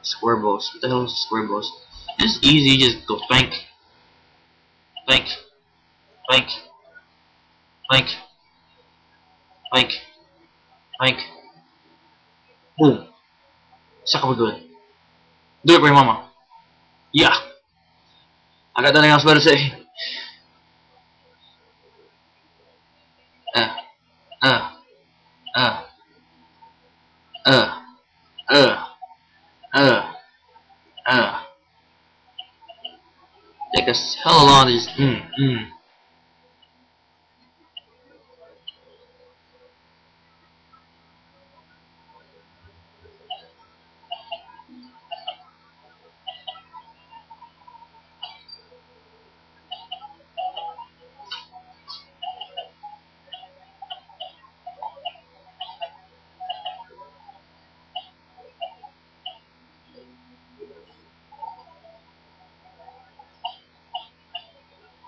Square balls. What the hell is square balls? It's easy, just go bank. Bank. Bank. Bank. Bank. Bank. Boom. Saan ka doing? Do it for your mama. Yeah. I got nothing else better to say. Uh. Uh. Uh. Uh. Uh. Uh. Uh. Take us hell long to just mm, mm.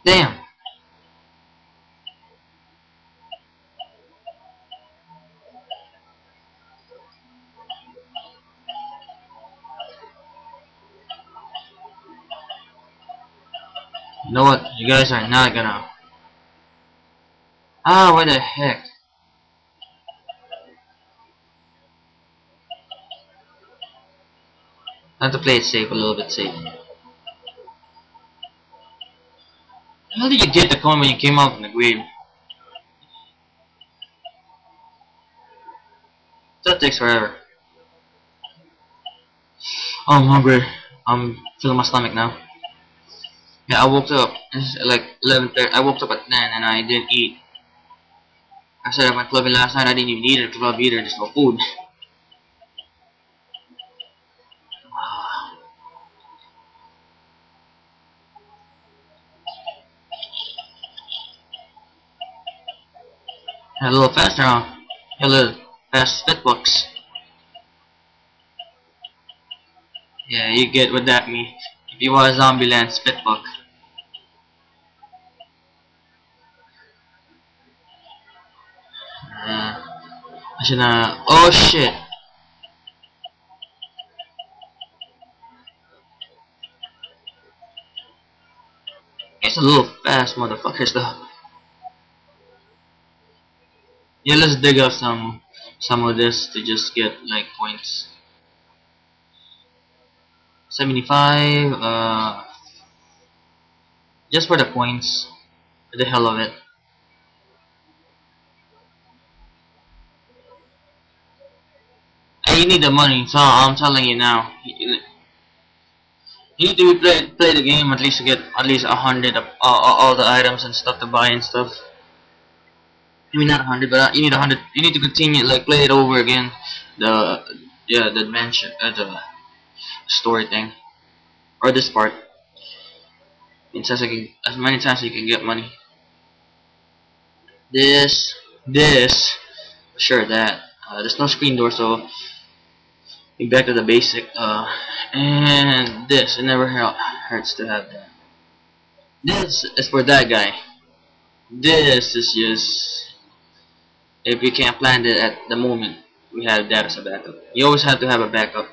Damn. You know what? You guys are not gonna... Ah, what the heck? I have to play it safe, a little bit safe. How did you get the coin when you came out from the grave? That takes forever. Oh, I'm hungry. I'm feeling my stomach now. I woke up. It's like 11:30. I woke up at 10 and I didn't eat. I said I went clubbing last night. I didn't even eat at the club either. Just no food. A little faster, huh? A little fast spitbox. Yeah, you get what that means. If you want a Zombieland spitbox. Uh, I should uh, oh shit. It's a little fast, motherfuckers, though. Yeah, let's dig up some some of this to just get like points. 75, uh, just for the points, for the hell of it. You need the money, so I'm telling you now. You need to play play the game at least to get at least a hundred of all, all the items and stuff to buy and stuff. I mean not a hundred, but uh, you need a hundred. You need to continue like play it over again. The yeah the adventure, uh, the story thing, or this part. It's as, can, as many times as you can get money. This, this, sure that. Uh, there's no screen door, so back to the basic. Uh, and this, it never hurts to have that. This is for that guy. This is just if we can't plan it at the moment, we have that as a backup. You always have to have a backup.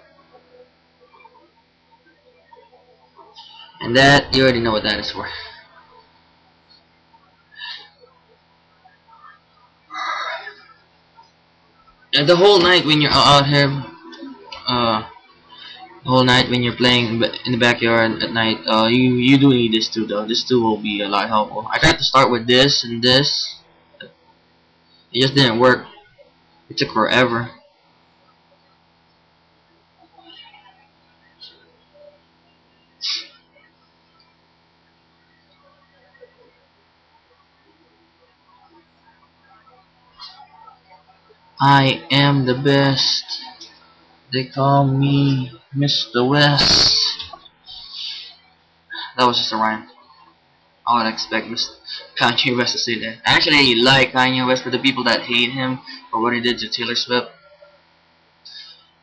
And that, you already know what that is for. And the whole night when you're out here, uh, the whole night when you're playing in the backyard at night, uh, you you do need this too though. This too will be a lot helpful. I tried to start with this and this. It just didn't work. It took forever. I am the best. They call me Mr. West. That was just a rhyme. I would expect Mr. Kanye West to say that. Actually, I like Kanye West for the people that hate him for what he did to Taylor Swift.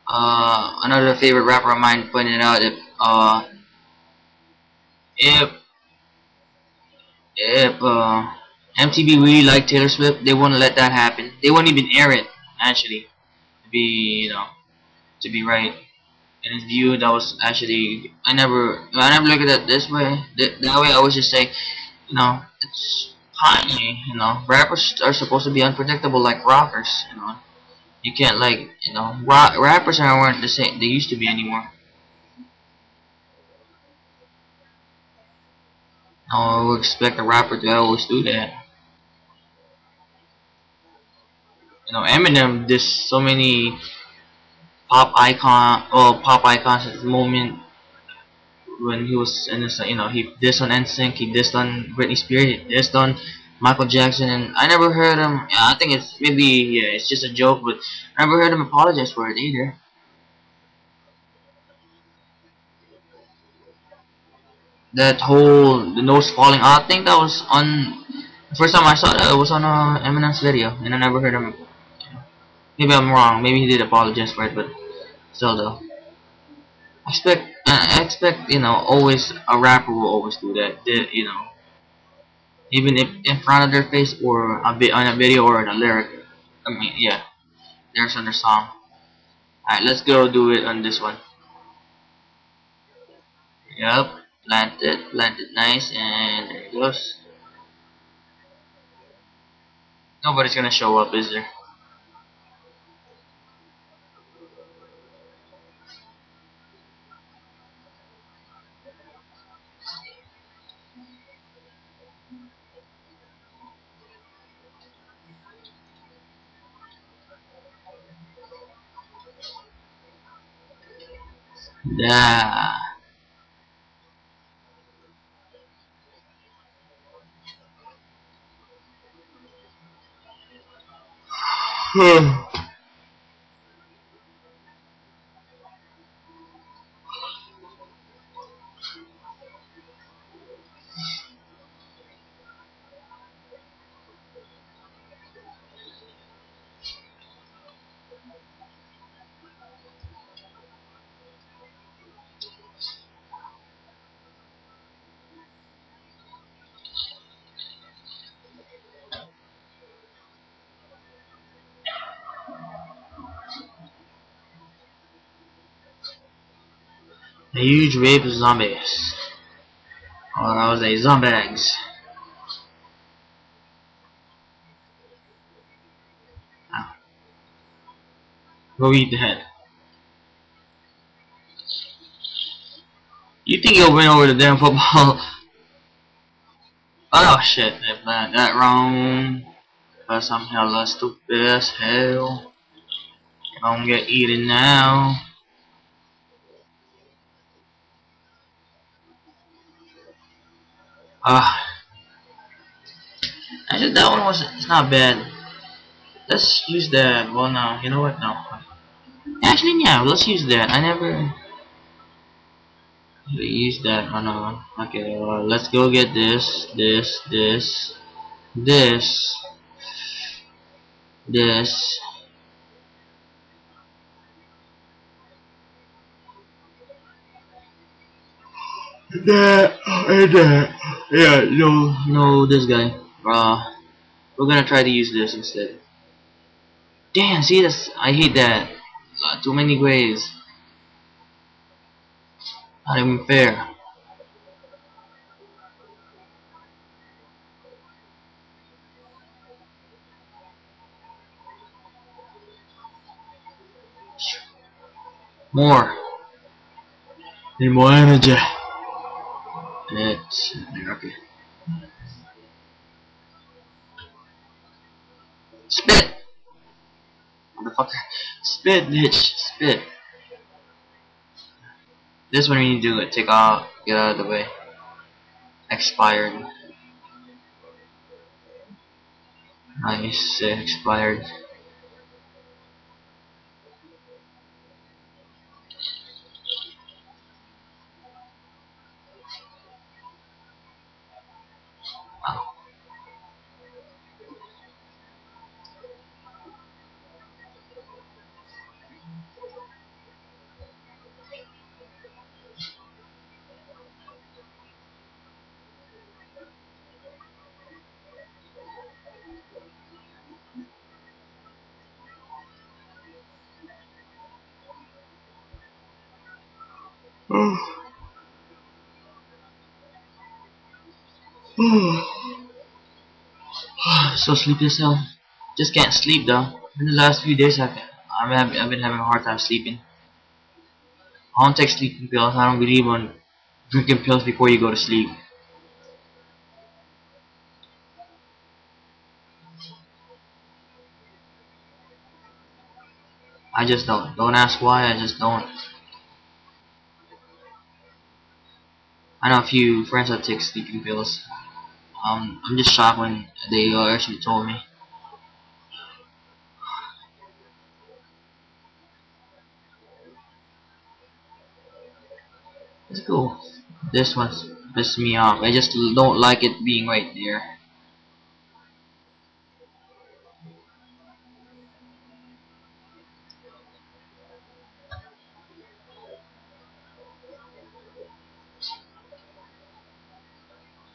Uh, another favorite rapper of mine pointed out if uh, if if uh, MTV really liked Taylor Swift, they wouldn't let that happen. They wouldn't even air it actually to be you know to be right in his view. That was actually I never I never look at it this way. That, that way I always just say you know it's Kanye you know. Rappers are supposed to be unpredictable like rockers you know. You can't like you know rappers aren't the same they used to be anymore. I would expect a rapper to always do that. You know, Eminem did so many pop icon or pop icons at the moment when he was in this, you know, he dissed on NSYNC, he dissed on Britney Spears, he dissed on Michael Jackson, and I never heard him. Yeah, I think it's maybe yeah, it's just a joke, but I never heard him apologize for it either. That whole the nose falling, I think that was on. The first time I saw that, it was on uh, Eminem's video, and I never heard him Maybe I'm wrong. Maybe he did apologize for it, but though. I expect, I expect, you know, always a rapper will always do that. They, you know, even if in front of their face or a bit on a video or in a lyric. I mean, yeah, there's on their song. Alright, let's go do it on this one. Yep, planted, planted nice, and there it goes. Nobody's gonna show up, is there? Yeah. Hmm. Huge wave of zombies. Oh, or I was a zombags. Ow. Ah. Go eat the head. You think you'll win over the damn football? oh shit, I planned that wrong. Cause I'm hella stupid as hell. I'm gonna get eaten now. Ah. Actually, that one was it's not bad. Let's use that. Well, no, you know what? No. Actually, yeah, let's use that. I never use that on no. Okay, well, let's go get this, this, this, this, this. That and that. Yeah, no, no, this guy. Uh, we're gonna try to use this instead. Damn, see this? I hate that. Uh, too many grays. Not even fair. More. Need more energy. It's okay. Spit! Motherfucker. Spit, bitch. Spit. This one we need to do it. Take off. Get out of the way. Expired. Nice. Expired. so sleepy hell. Just can't sleep though. In the last few days, I've, I've, I've been having a hard time sleeping. I don't take sleeping pills. I don't believe on drinking pills before you go to sleep. I just don't. Don't ask why, I just don't. I know a few friends that take sleeping pills. Um, I'm just shocked when they actually told me. It's cool. This one's pissed me off. I just don't like it being right there.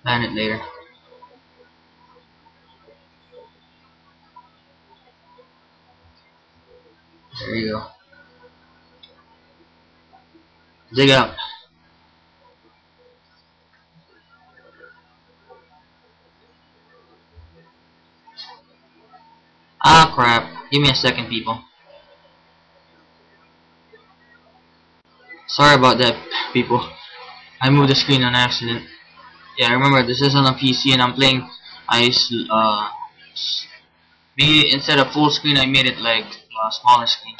Plan it later. There you go. Dig up. Ah crap. Give me a second people. Sorry about that people. I moved the screen on accident yeah, remember this is on a PC and I'm playing. I uh, made instead of full screen, I made it like uh, smaller screen.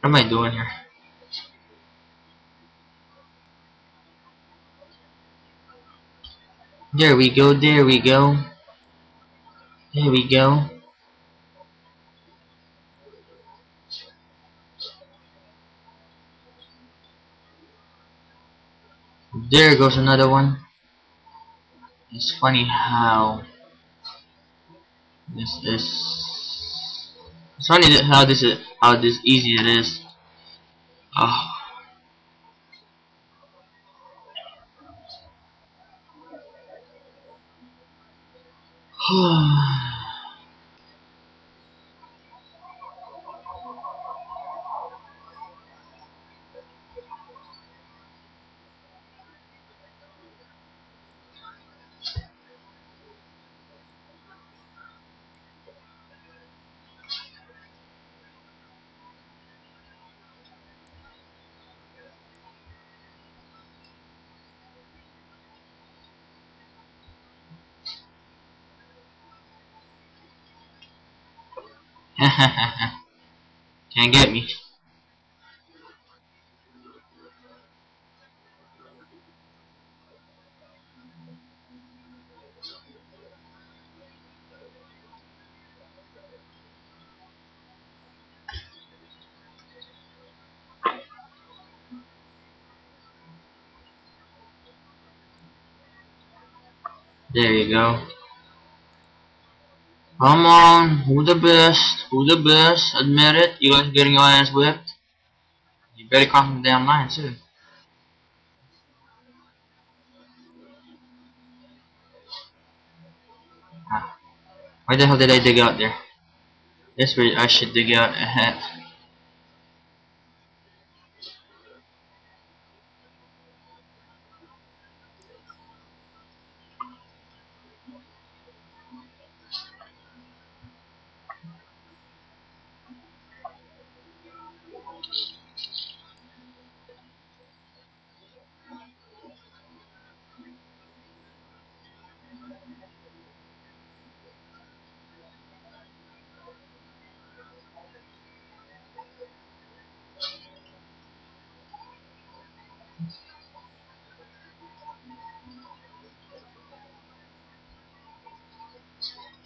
What am I doing here? There we go, there we go. There we go. There goes another one. It's funny how this is. It's funny how this is how this easy it is. Oh. 啊 Can't get me. There you go. Come on, who the best? Who the best? Admit it. You guys are getting your ass whipped? You better cross the damn line too. Ah. Why the hell did I dig out there? That's where I should dig out ahead.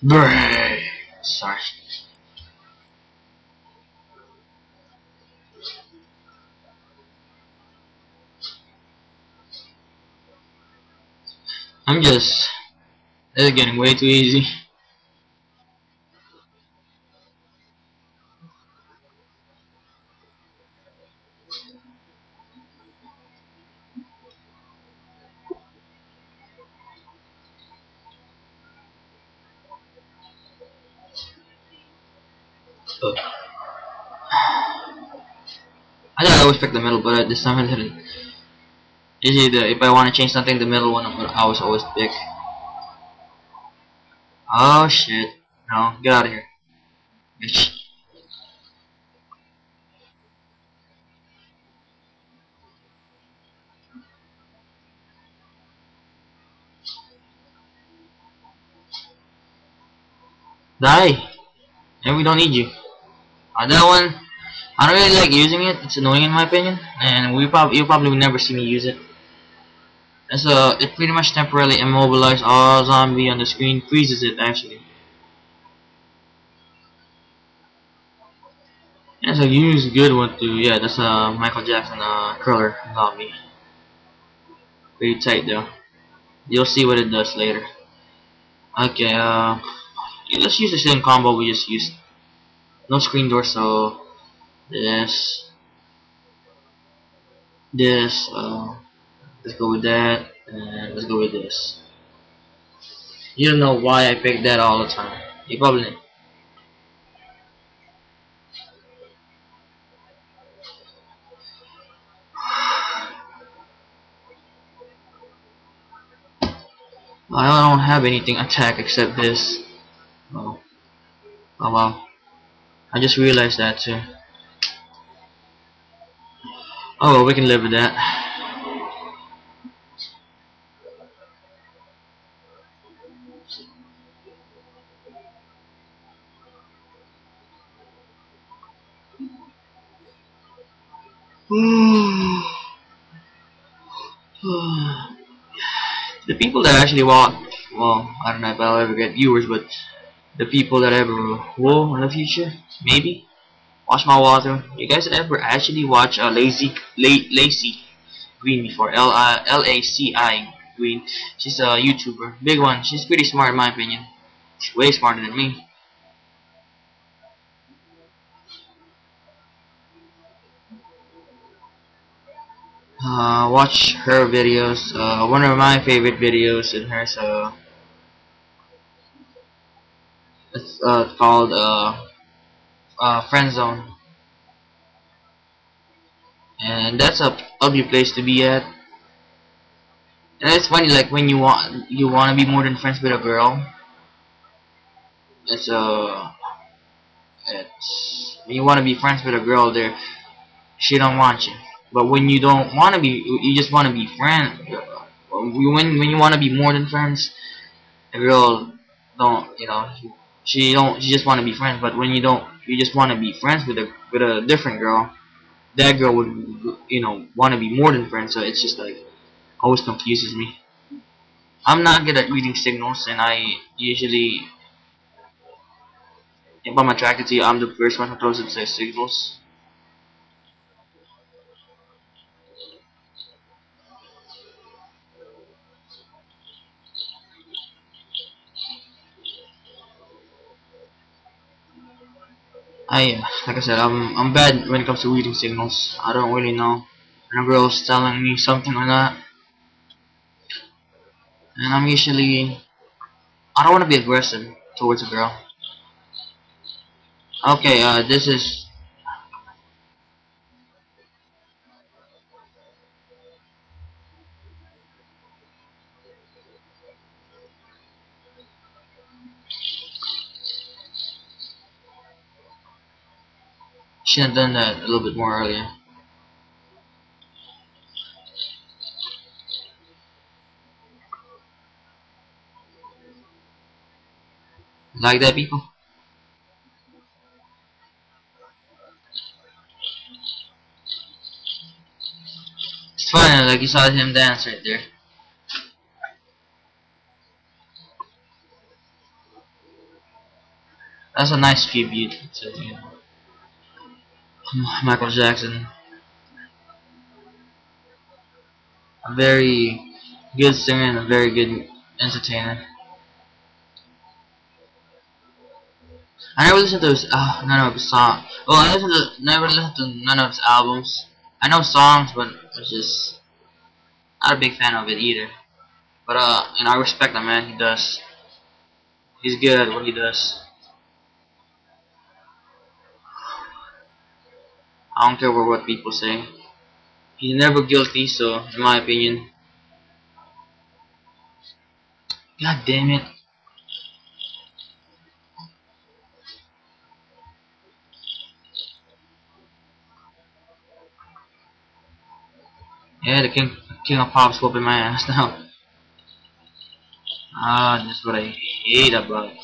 Bray. Sorry. I'm just. This is getting way too easy. I thought I always pick the middle, but this time I didn't. If I want to change something, the middle one I was always pick. Oh shit! No, get out of here, bitch. Die! And we don't need you. That one, I don't really like using it. It's annoying in my opinion, and we probably you probably will never see me use it. And so it pretty much temporarily immobilizes all zombie on the screen, freezes it actually. That's a good one too. Yeah, that's a uh, Michael Jackson uh, curler zombie. Pretty tight though. You'll see what it does later. Okay, uh, let's use the same combo we just used. No screen door, so this, this, uh, let's go with that, and let's go with this. You don't know why I pick that all the time. You probably I don't have anything attack except this. Oh. Oh wow. I just realized that too. Oh well, we can live with that. the people that actually watch, well, I don't know if I'll ever get viewers, but the people that ever will in the future, maybe, watch my water. You guys ever actually watch a Lazy La Laci Green before? L I L A C I Green. She's a YouTuber, big one. She's pretty smart in my opinion. She's way smarter than me. Uh, watch her videos. Uh, one of my favorite videos in hers. Uh, it's uh, called uh, Friend Zone, and that's a ugly place to be at. And it's funny, like when you want you want to be more than friends with a girl. It's uh, it's when you want to be friends with a girl, there she don't want you. But when you don't want to be, you just want to be friends. When when you want to be more than friends, a girl don't, you know, she don't, she just want to be friends. But when you don't, you just want to be friends with a with a different girl. That girl would, you know, want to be more than friends. So it's just like always confuses me. I'm not good at reading signals, and I usually, if I'm attracted to you, I'm the first one who throws the signals. I, like I said, I'm I'm bad when it comes to reading signals. I don't really know when a girl's telling me something or not, and I'm usually I don't want to be aggressive towards a girl. Okay, uh, this is should have done that a little bit more earlier. Like that, people? It's funny, like you saw him dance right there. That's a nice tribute to you know, Michael Jackson. A very good singer and a very good entertainer. I never listened to his, uh, none of his songs. Well, I listened to, never listened to none of his albums. I know songs, but it's just not a big fan of it either. But uh, and I respect the man. He does. He's good at what he does. I don't care what people say. He's never guilty, so in my opinion. God damn it. Yeah, the king, king of pop's whooping my ass now. Ah, that's what I hate about it.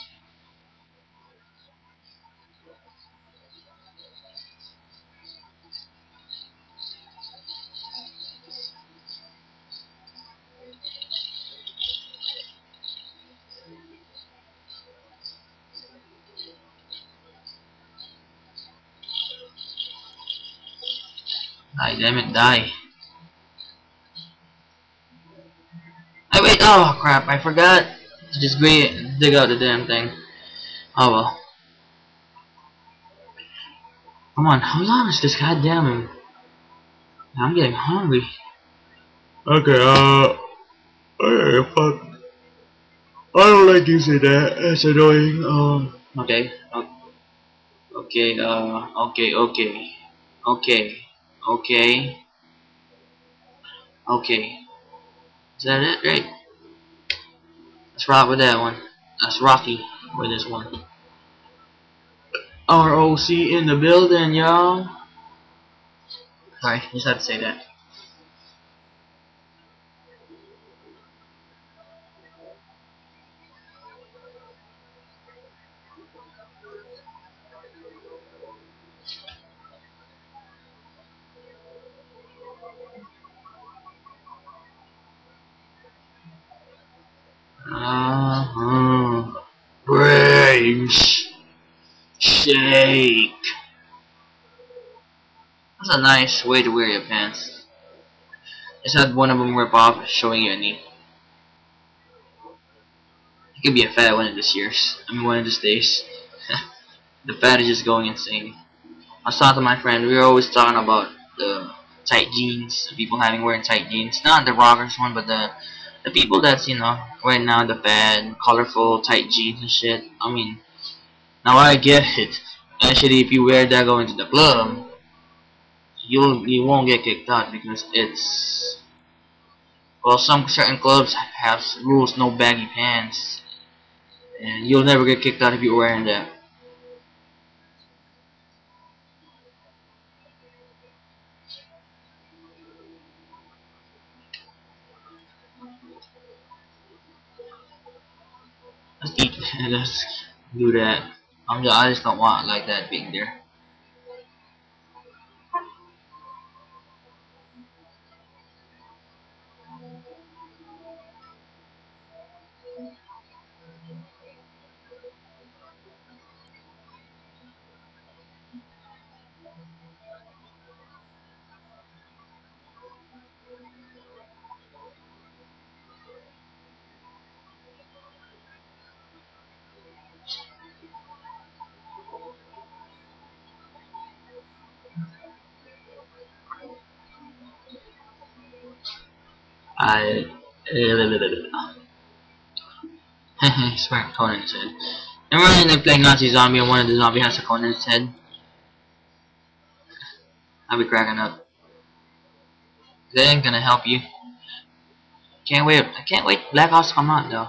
Die, damn it, die. I wait, oh crap, I forgot to just dig out the damn thing. Oh well. Come on, how long is this goddamn... I'm getting hungry. Okay, uh... Okay, fuck. I don't like you say that. It's annoying. Um. Okay. Okay. Uh. Okay. Okay. Okay. Okay. Okay. Is that it? Right. Let's rock with that one. That's Rocky with this one. ROC in the building, y'all. Sorry, just had to say that. A nice way to wear your pants. Just had one of them rip off, showing you a knee. It could be a fat one of this years. I mean, one of these days. the fat is just going insane. I was talking to my friend. We were always talking about the tight jeans, the people having wearing tight jeans. Not the rockers one, but the the people that's you know right now the fad, colorful tight jeans and shit. I mean, now I get it. Actually, if you wear that going to the club, you'll you won't get kicked out because it's well some certain clubs have rules no baggy pants and you'll never get kicked out if you're wearing that. Let's. Let's do that. I'm just, I just don't want like that being there. I Smart Conan said. Remember when they playing Nazi zombie and one of the zombie has a cone in head? I'll be cracking up. That ain't gonna help you. Can't wait. I can't wait Black Ops come out though.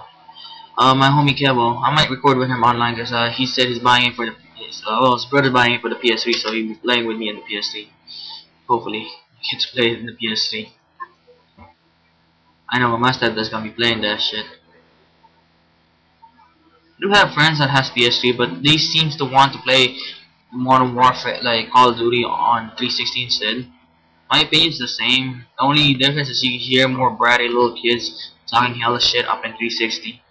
Uh, my homie Kevo, I might record with him online because uh, he said he's buying it for the PS. Uh, well, his brother buying it for the PS3, so he'll be playing with me in the PS3. Hopefully, he gets to play it in the PS3. I know my stepdad's gonna be playing that shit. I do have friends that has PS3, but they seems to want to play Modern Warfare, like Call of Duty on 360 instead. My opinion's the same. The only difference is you hear more bratty little kids talking hella shit up in 360.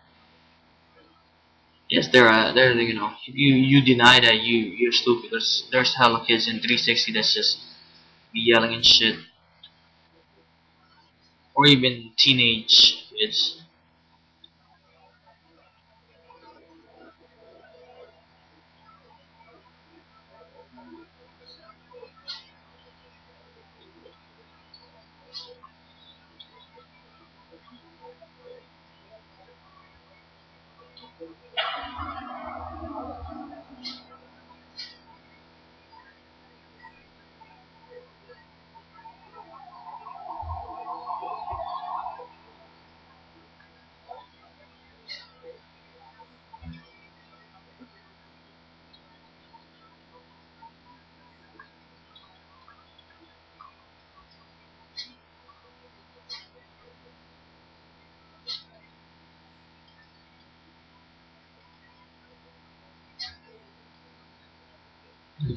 Yes, there are. Uh, there, you know, you you deny that, you you're stupid. There's there's hella kids in 360 that's just be yelling and shit or even teenage kids.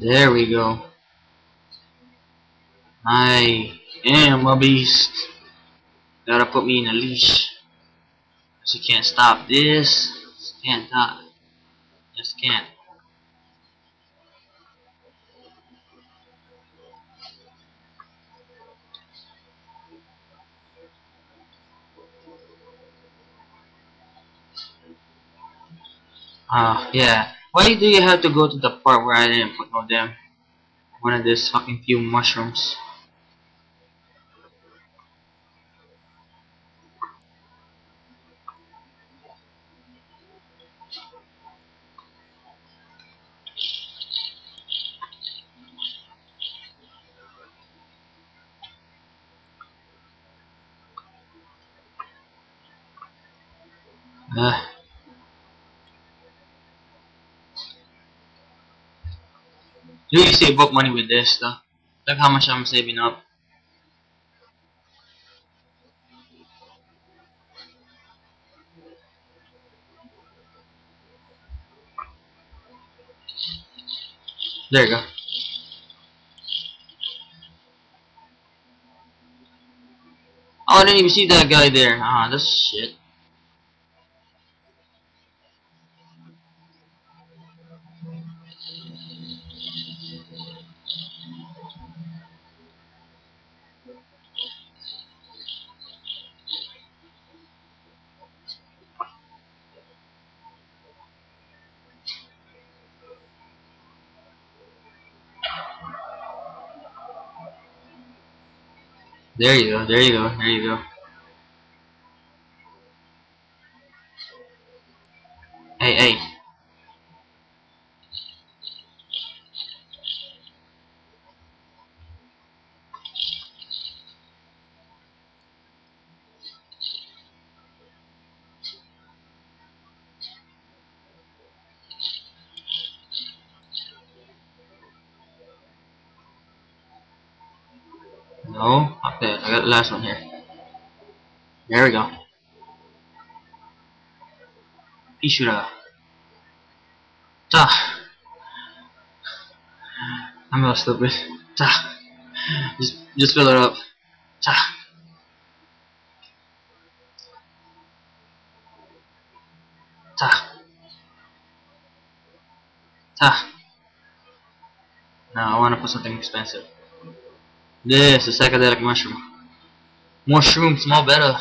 There we go. I am a beast. Gotta put me in a leash. She can't stop this. Just can't stop. Just can't. Ah, yeah. Why do you have to go to the part where I didn't put no damn one of these fucking few mushrooms? Ugh. You really save up money with this though. Look how much I'm saving up. There you go. Oh, I didn't even see that guy there. Ah, that's shit. There you go, there you go, there you go. Hey, hey. No, okay, I got the last one here. There we go. Ishura. Ta. I'm not stupid. Ta. Just, just fill it up. Ta. Ta. Ta. Now I want to put something expensive. This is psychedelic mushroom. Mushroom, small better.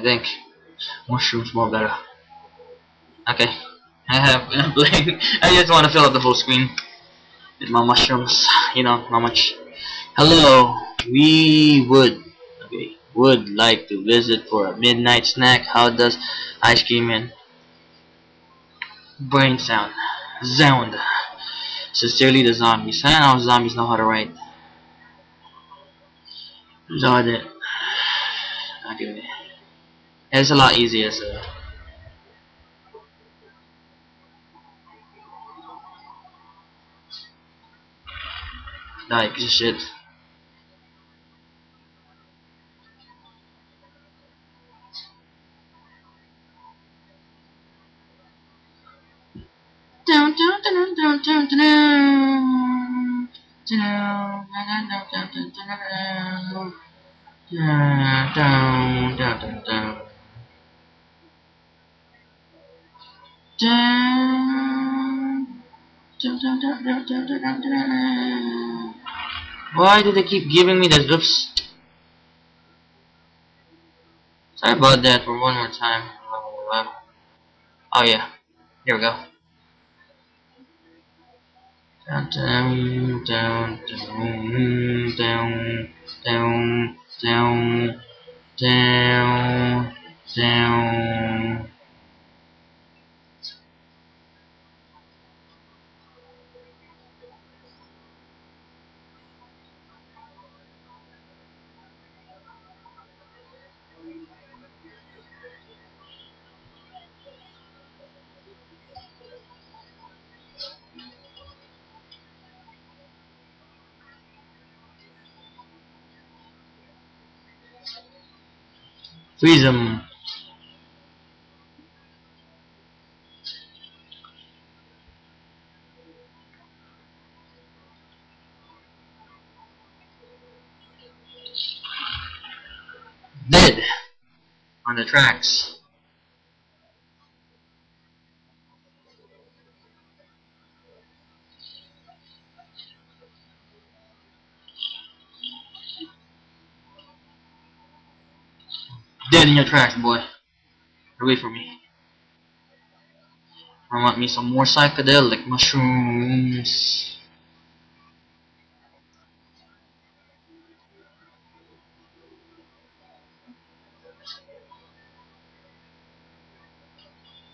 I think mushrooms more better. Okay, I have I just want to fill up the whole screen with my mushrooms. You know how much. Hello, we would okay would like to visit for a midnight snack. How does ice cream and brain sound? Sound. Sincerely, the zombies. I know zombies know how to write. Zod It's a lot easier, so. Die, piece of shit. Down, down, down, down, down, down, down. Down, down, down, down, down, down. Down, down, down, down, down. Down. Down, down, down, down, down, down, down, down. Why do they keep giving me this? Oops. Sorry about that for one more time. Oh yeah. Here we go. Down, down, down, down, down, down, down, down, down. 'Em. Dead on the tracks. Dead in your tracks, boy. Get away from me. I want me some more psychedelic mushrooms.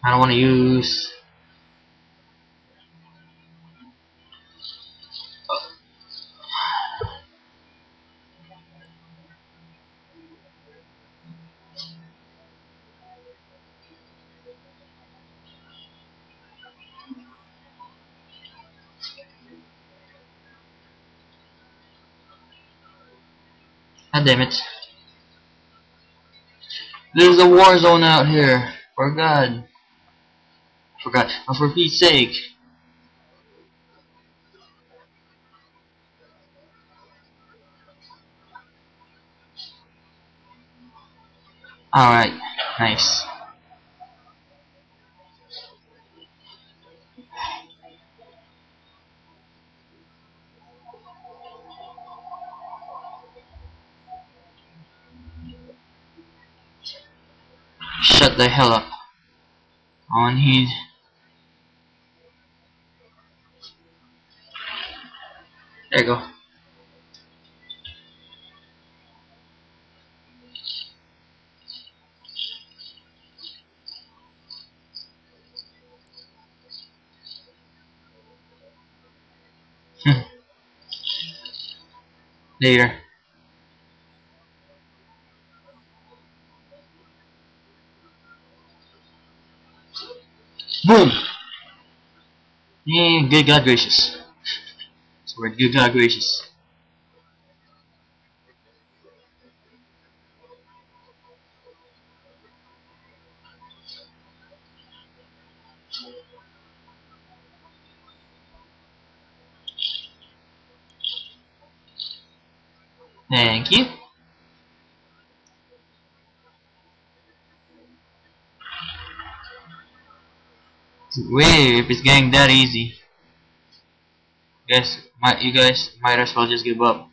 I don't want to use. Damn it. There's a war zone out here. For God. For God. Oh, for Pete's sake. Alright. Nice. The hell up. On he. There you go. Hmm. Later. Boom! Good God gracious. That's word, good God gracious. Thank you. If it's getting that easy. Guess might you guys might as well just give up.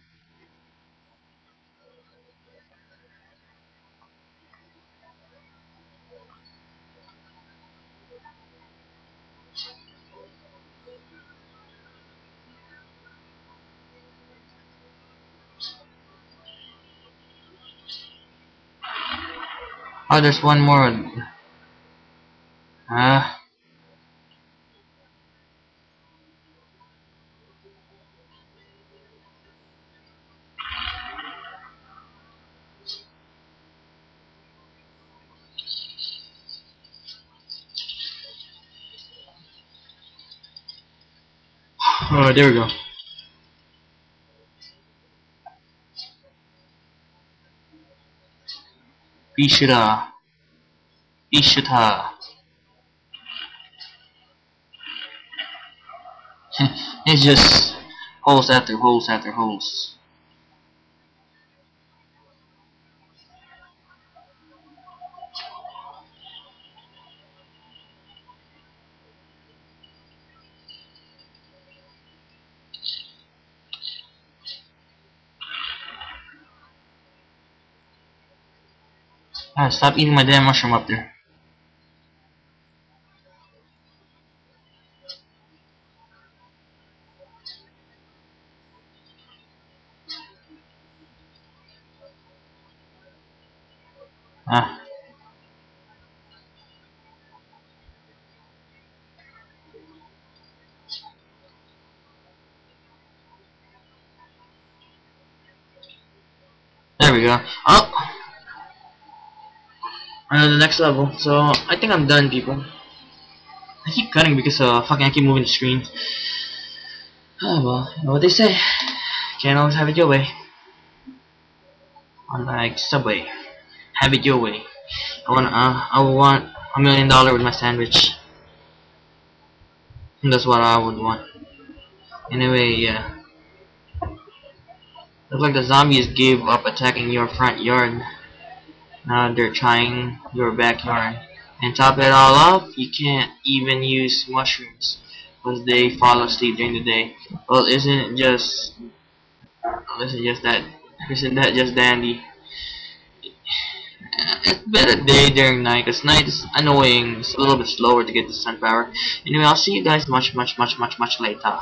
Oh, there's one more. Ah. There we go. Bishira. Ishita. it's just holes after holes after holes. Ah, stop eating my damn mushroom up there. Ah. There we go. Oh! I'm the next level, so I think I'm done, people. I keep cutting because uh, fucking I keep moving the screen. Oh well, you know what they say. Can't always have it your way. Unlike Subway, have it your way. I want, uh, I would want a million dollar with my sandwich. And that's what I would want. Anyway, yeah. Looks like the zombies gave up attacking your front yard. Now they're trying your backyard. And top it all off, you can't even use mushrooms because they fall asleep during the day. Well, isn't it just isn't just that isn't that just dandy? It's better day during night because night is annoying. It's a little bit slower to get the sun power. Anyway, I'll see you guys much, much, much, much, much later.